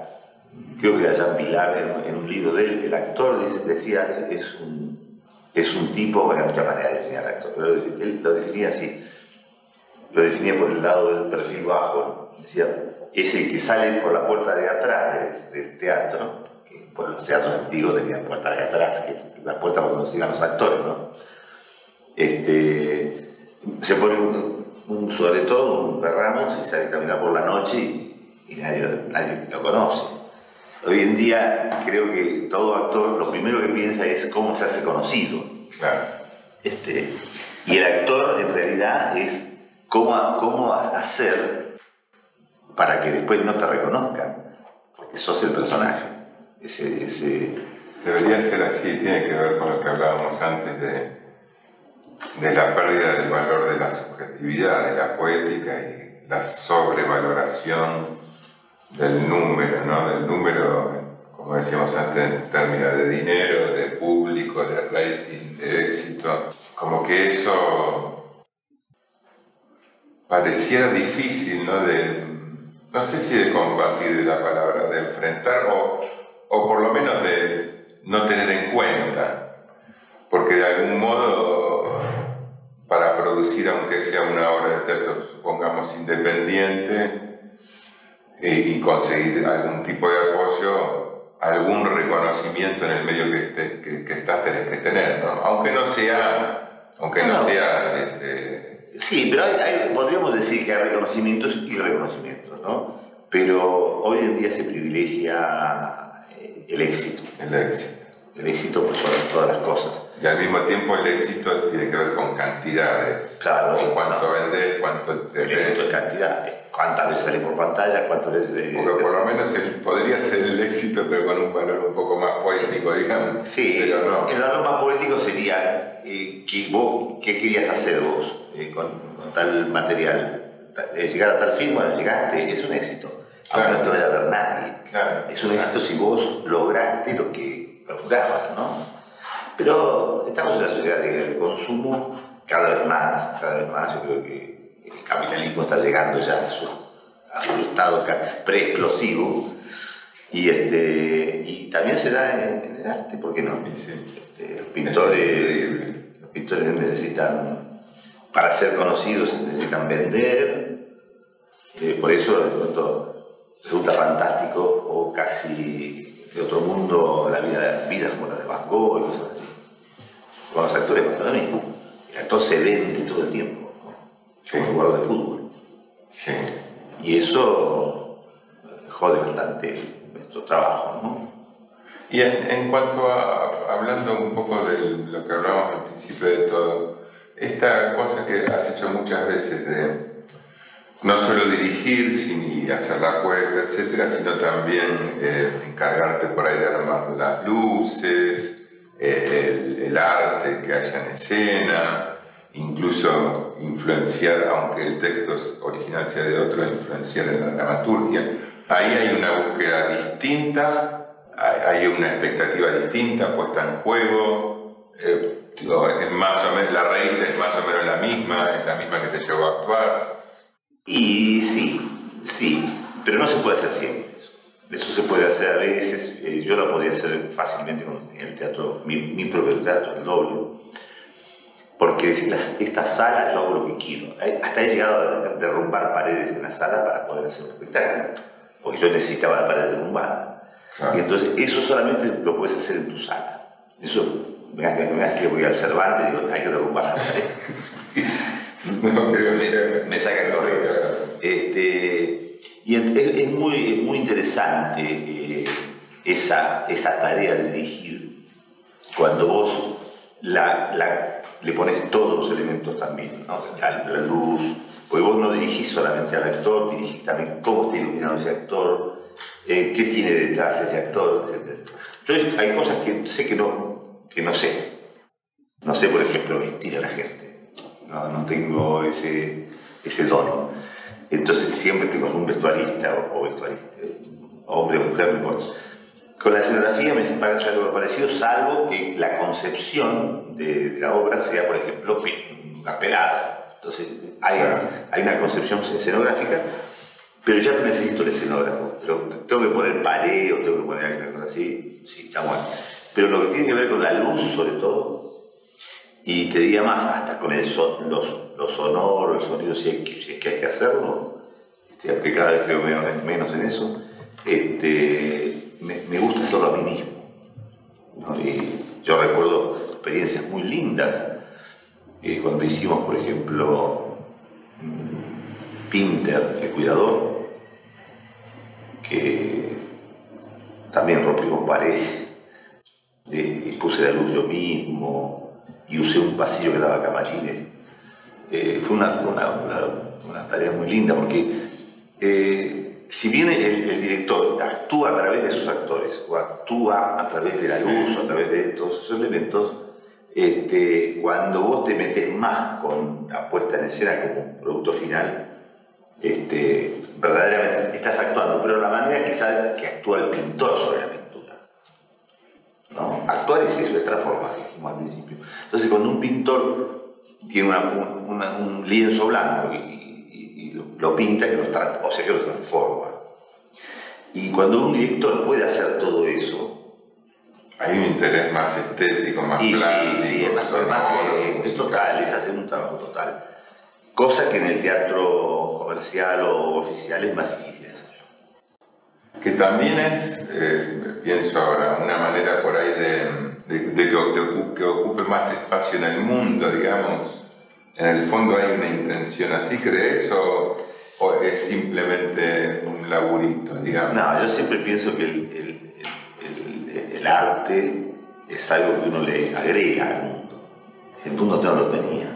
creo que era Jean Pilar en, un libro de él, el actor decía, es un, es un tipo, hay muchas maneras de definir al actor, pero él lo definía así, lo definía por el lado del perfil bajo, decía, es el que sale por la puerta de atrás del, teatro, por los teatros antiguos tenían puertas de atrás, que es la puerta por donde iban los actores, ¿no? Este, se pone un, un sobre todo, un perramo, y sale a caminar por la noche y, y nadie, nadie lo conoce. Hoy en día creo que todo actor lo primero que piensa es cómo se hace conocido. Claro. Este, y el actor en realidad es cómo, cómo hacer para que después no te reconozcan, porque sos el personaje. Ese, ese... Debería ser así, tiene que ver con lo que hablábamos antes de, de la pérdida del valor de la subjetividad, de la poética y la sobrevaloración del número, ¿no? Del número, como decíamos antes, en términos de dinero, de público, de rating, de éxito. Como que eso pareciera difícil, ¿no? De, no sé si de combatir la palabra, de enfrentar o, o por lo menos de no tener en cuenta. Porque de algún modo, para producir, aunque sea una obra de teatro, supongamos, independiente, y conseguir algún tipo de apoyo, algún reconocimiento en el medio que, que, estás tenés que tener, ¿no? Aunque no sea, aunque no, seas... Este... Sí, pero podríamos decir que hay reconocimientos y reconocimientos, ¿no? Pero hoy en día se privilegia eh, el éxito. El éxito. El éxito por sobre todas las cosas. Y al mismo tiempo el éxito tiene que ver con cantidades. Claro. Con cuánto vendes, cuánto te El éxito es cantidad. Cuántas veces sale por pantalla, cuántas veces... Porque por lo menos podría ser el éxito, pero con un valor un poco más poético, digamos. Sí, pero no. el valor más poético sería eh, que vos, ¿qué querías hacer vos eh, con, tal material? Eh, llegar a tal fin, bueno, llegaste, es un éxito. Aunque no te vaya a ver nadie. Claro, es un éxito si vos lograste lo que procurabas, ¿no? Pero estamos en una sociedad de consumo cada vez más, cada vez más. Yo creo que el capitalismo está llegando ya a su, estado pre-explosivo. Y, este, y también se da en, el arte, ¿por qué no? Este, los, pintores, los pintores necesitan, para ser conocidos, necesitan vender. Eh, por eso resulta fantástico o casi de otro mundo la vida, vidas como la de Van Gogh y cosas así. Con los actores pasa lo mismo. El actor se vende todo el tiempo, como jugador de fútbol. Sí. Y eso jode bastante nuestro trabajo, ¿no? Y en, cuanto a, hablando un poco de lo que hablábamos al principio de todo, esta cosa que has hecho muchas veces de no solo dirigir sin hacer la cuesta, etcétera, sino también eh, encargarte por ahí de armar las luces, el, arte que haya en escena, incluso influenciar, aunque el texto original sea de otro, influenciar en la dramaturgia. Ahí hay una búsqueda distinta, hay una expectativa distinta puesta en juego, eh, es más o menos, la raíz es más o menos la misma, es la misma que te llevó a actuar. Y sí, sí, pero no se puede hacer siempre. Eso se puede hacer a veces, eh, yo lo podía hacer fácilmente con el teatro, mi, propio teatro, el doble, porque esta sala yo hago lo que quiero. Hasta he llegado a derrumbar paredes en la sala para poder hacer un espectáculo, porque yo necesitaba la pared derrumbada. Y entonces eso solamente lo puedes hacer en tu sala. Eso me voy al Cervantes y digo, hay que derrumbar la pared. no, me, me saca corriendo. Este, y es, muy, muy interesante eh, esa, esa tarea de dirigir cuando vos la, le pones todos los elementos también, la, luz, porque vos no dirigís solamente al actor, dirigís también cómo está iluminado ese actor, eh, qué tiene detrás ese actor, etc. Yo hay cosas que sé que no, que no sé. No sé, por ejemplo, vestir a la gente. No, no tengo ese, ese don. Entonces siempre tengo un vestuarista o, vestuarista, hombre o mujer, Con la escenografía me parece algo parecido, salvo que la concepción de la obra sea, por ejemplo, una pelada. Entonces hay, hay una concepción escenográfica, pero ya necesito el escenógrafo. tengo que poner pared o tengo que poner alguna cosa así, sí, ya bueno. Pero lo que tiene que ver con la luz, sobre todo, y te diría más, hasta con el los, los sonoros, el sonido, si, es que hay que hacerlo, este, aunque cada vez creo menos, en eso, este, me, gusta hacerlo a mí mismo. Y yo recuerdo experiencias muy lindas eh, cuando hicimos, por ejemplo, mm, Pinter, el cuidador, que también rompí con pared, y puse la luz yo mismo, y usé un pasillo que daba camarines. Eh, fue una, una, tarea muy linda porque eh, si bien el, director actúa a través de sus actores, o actúa a través de la luz, o a través de todos esos elementos, este, cuando vos te metes más con la puesta en escena como producto final, este, verdaderamente estás actuando, pero la manera quizá que actúa el pintor sobre la pintura. ¿No? Actuar es eso, es transformar, dijimos al principio. Entonces, cuando un pintor tiene un lienzo blanco y, lo pinta, que lo o sea que lo transforma. Y cuando un director puede hacer todo eso, hay un interés más estético, más y Sí, sí, es, más, es total, es hacer un trabajo total. Cosa que en el teatro comercial o oficial es más difícil hacer. Que también es, eh, pienso ahora, una manera por ahí de, que, ocupe más espacio en el mundo, digamos. En el fondo hay una intención así, ¿crees? O, o es simplemente un laburito, digamos? No, yo siempre pienso que el arte es algo que uno le agrega al mundo. El mundo no lo tenía.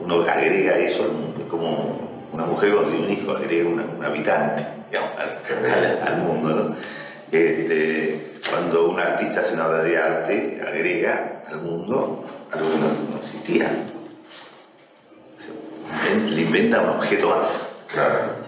Uno agrega eso al mundo. Es como una mujer cuando un hijo agrega un habitante al, mundo. Este, cuando un artista hace una de arte, agrega al mundo algo que no, existía. Le inventa un objeto más. Claro.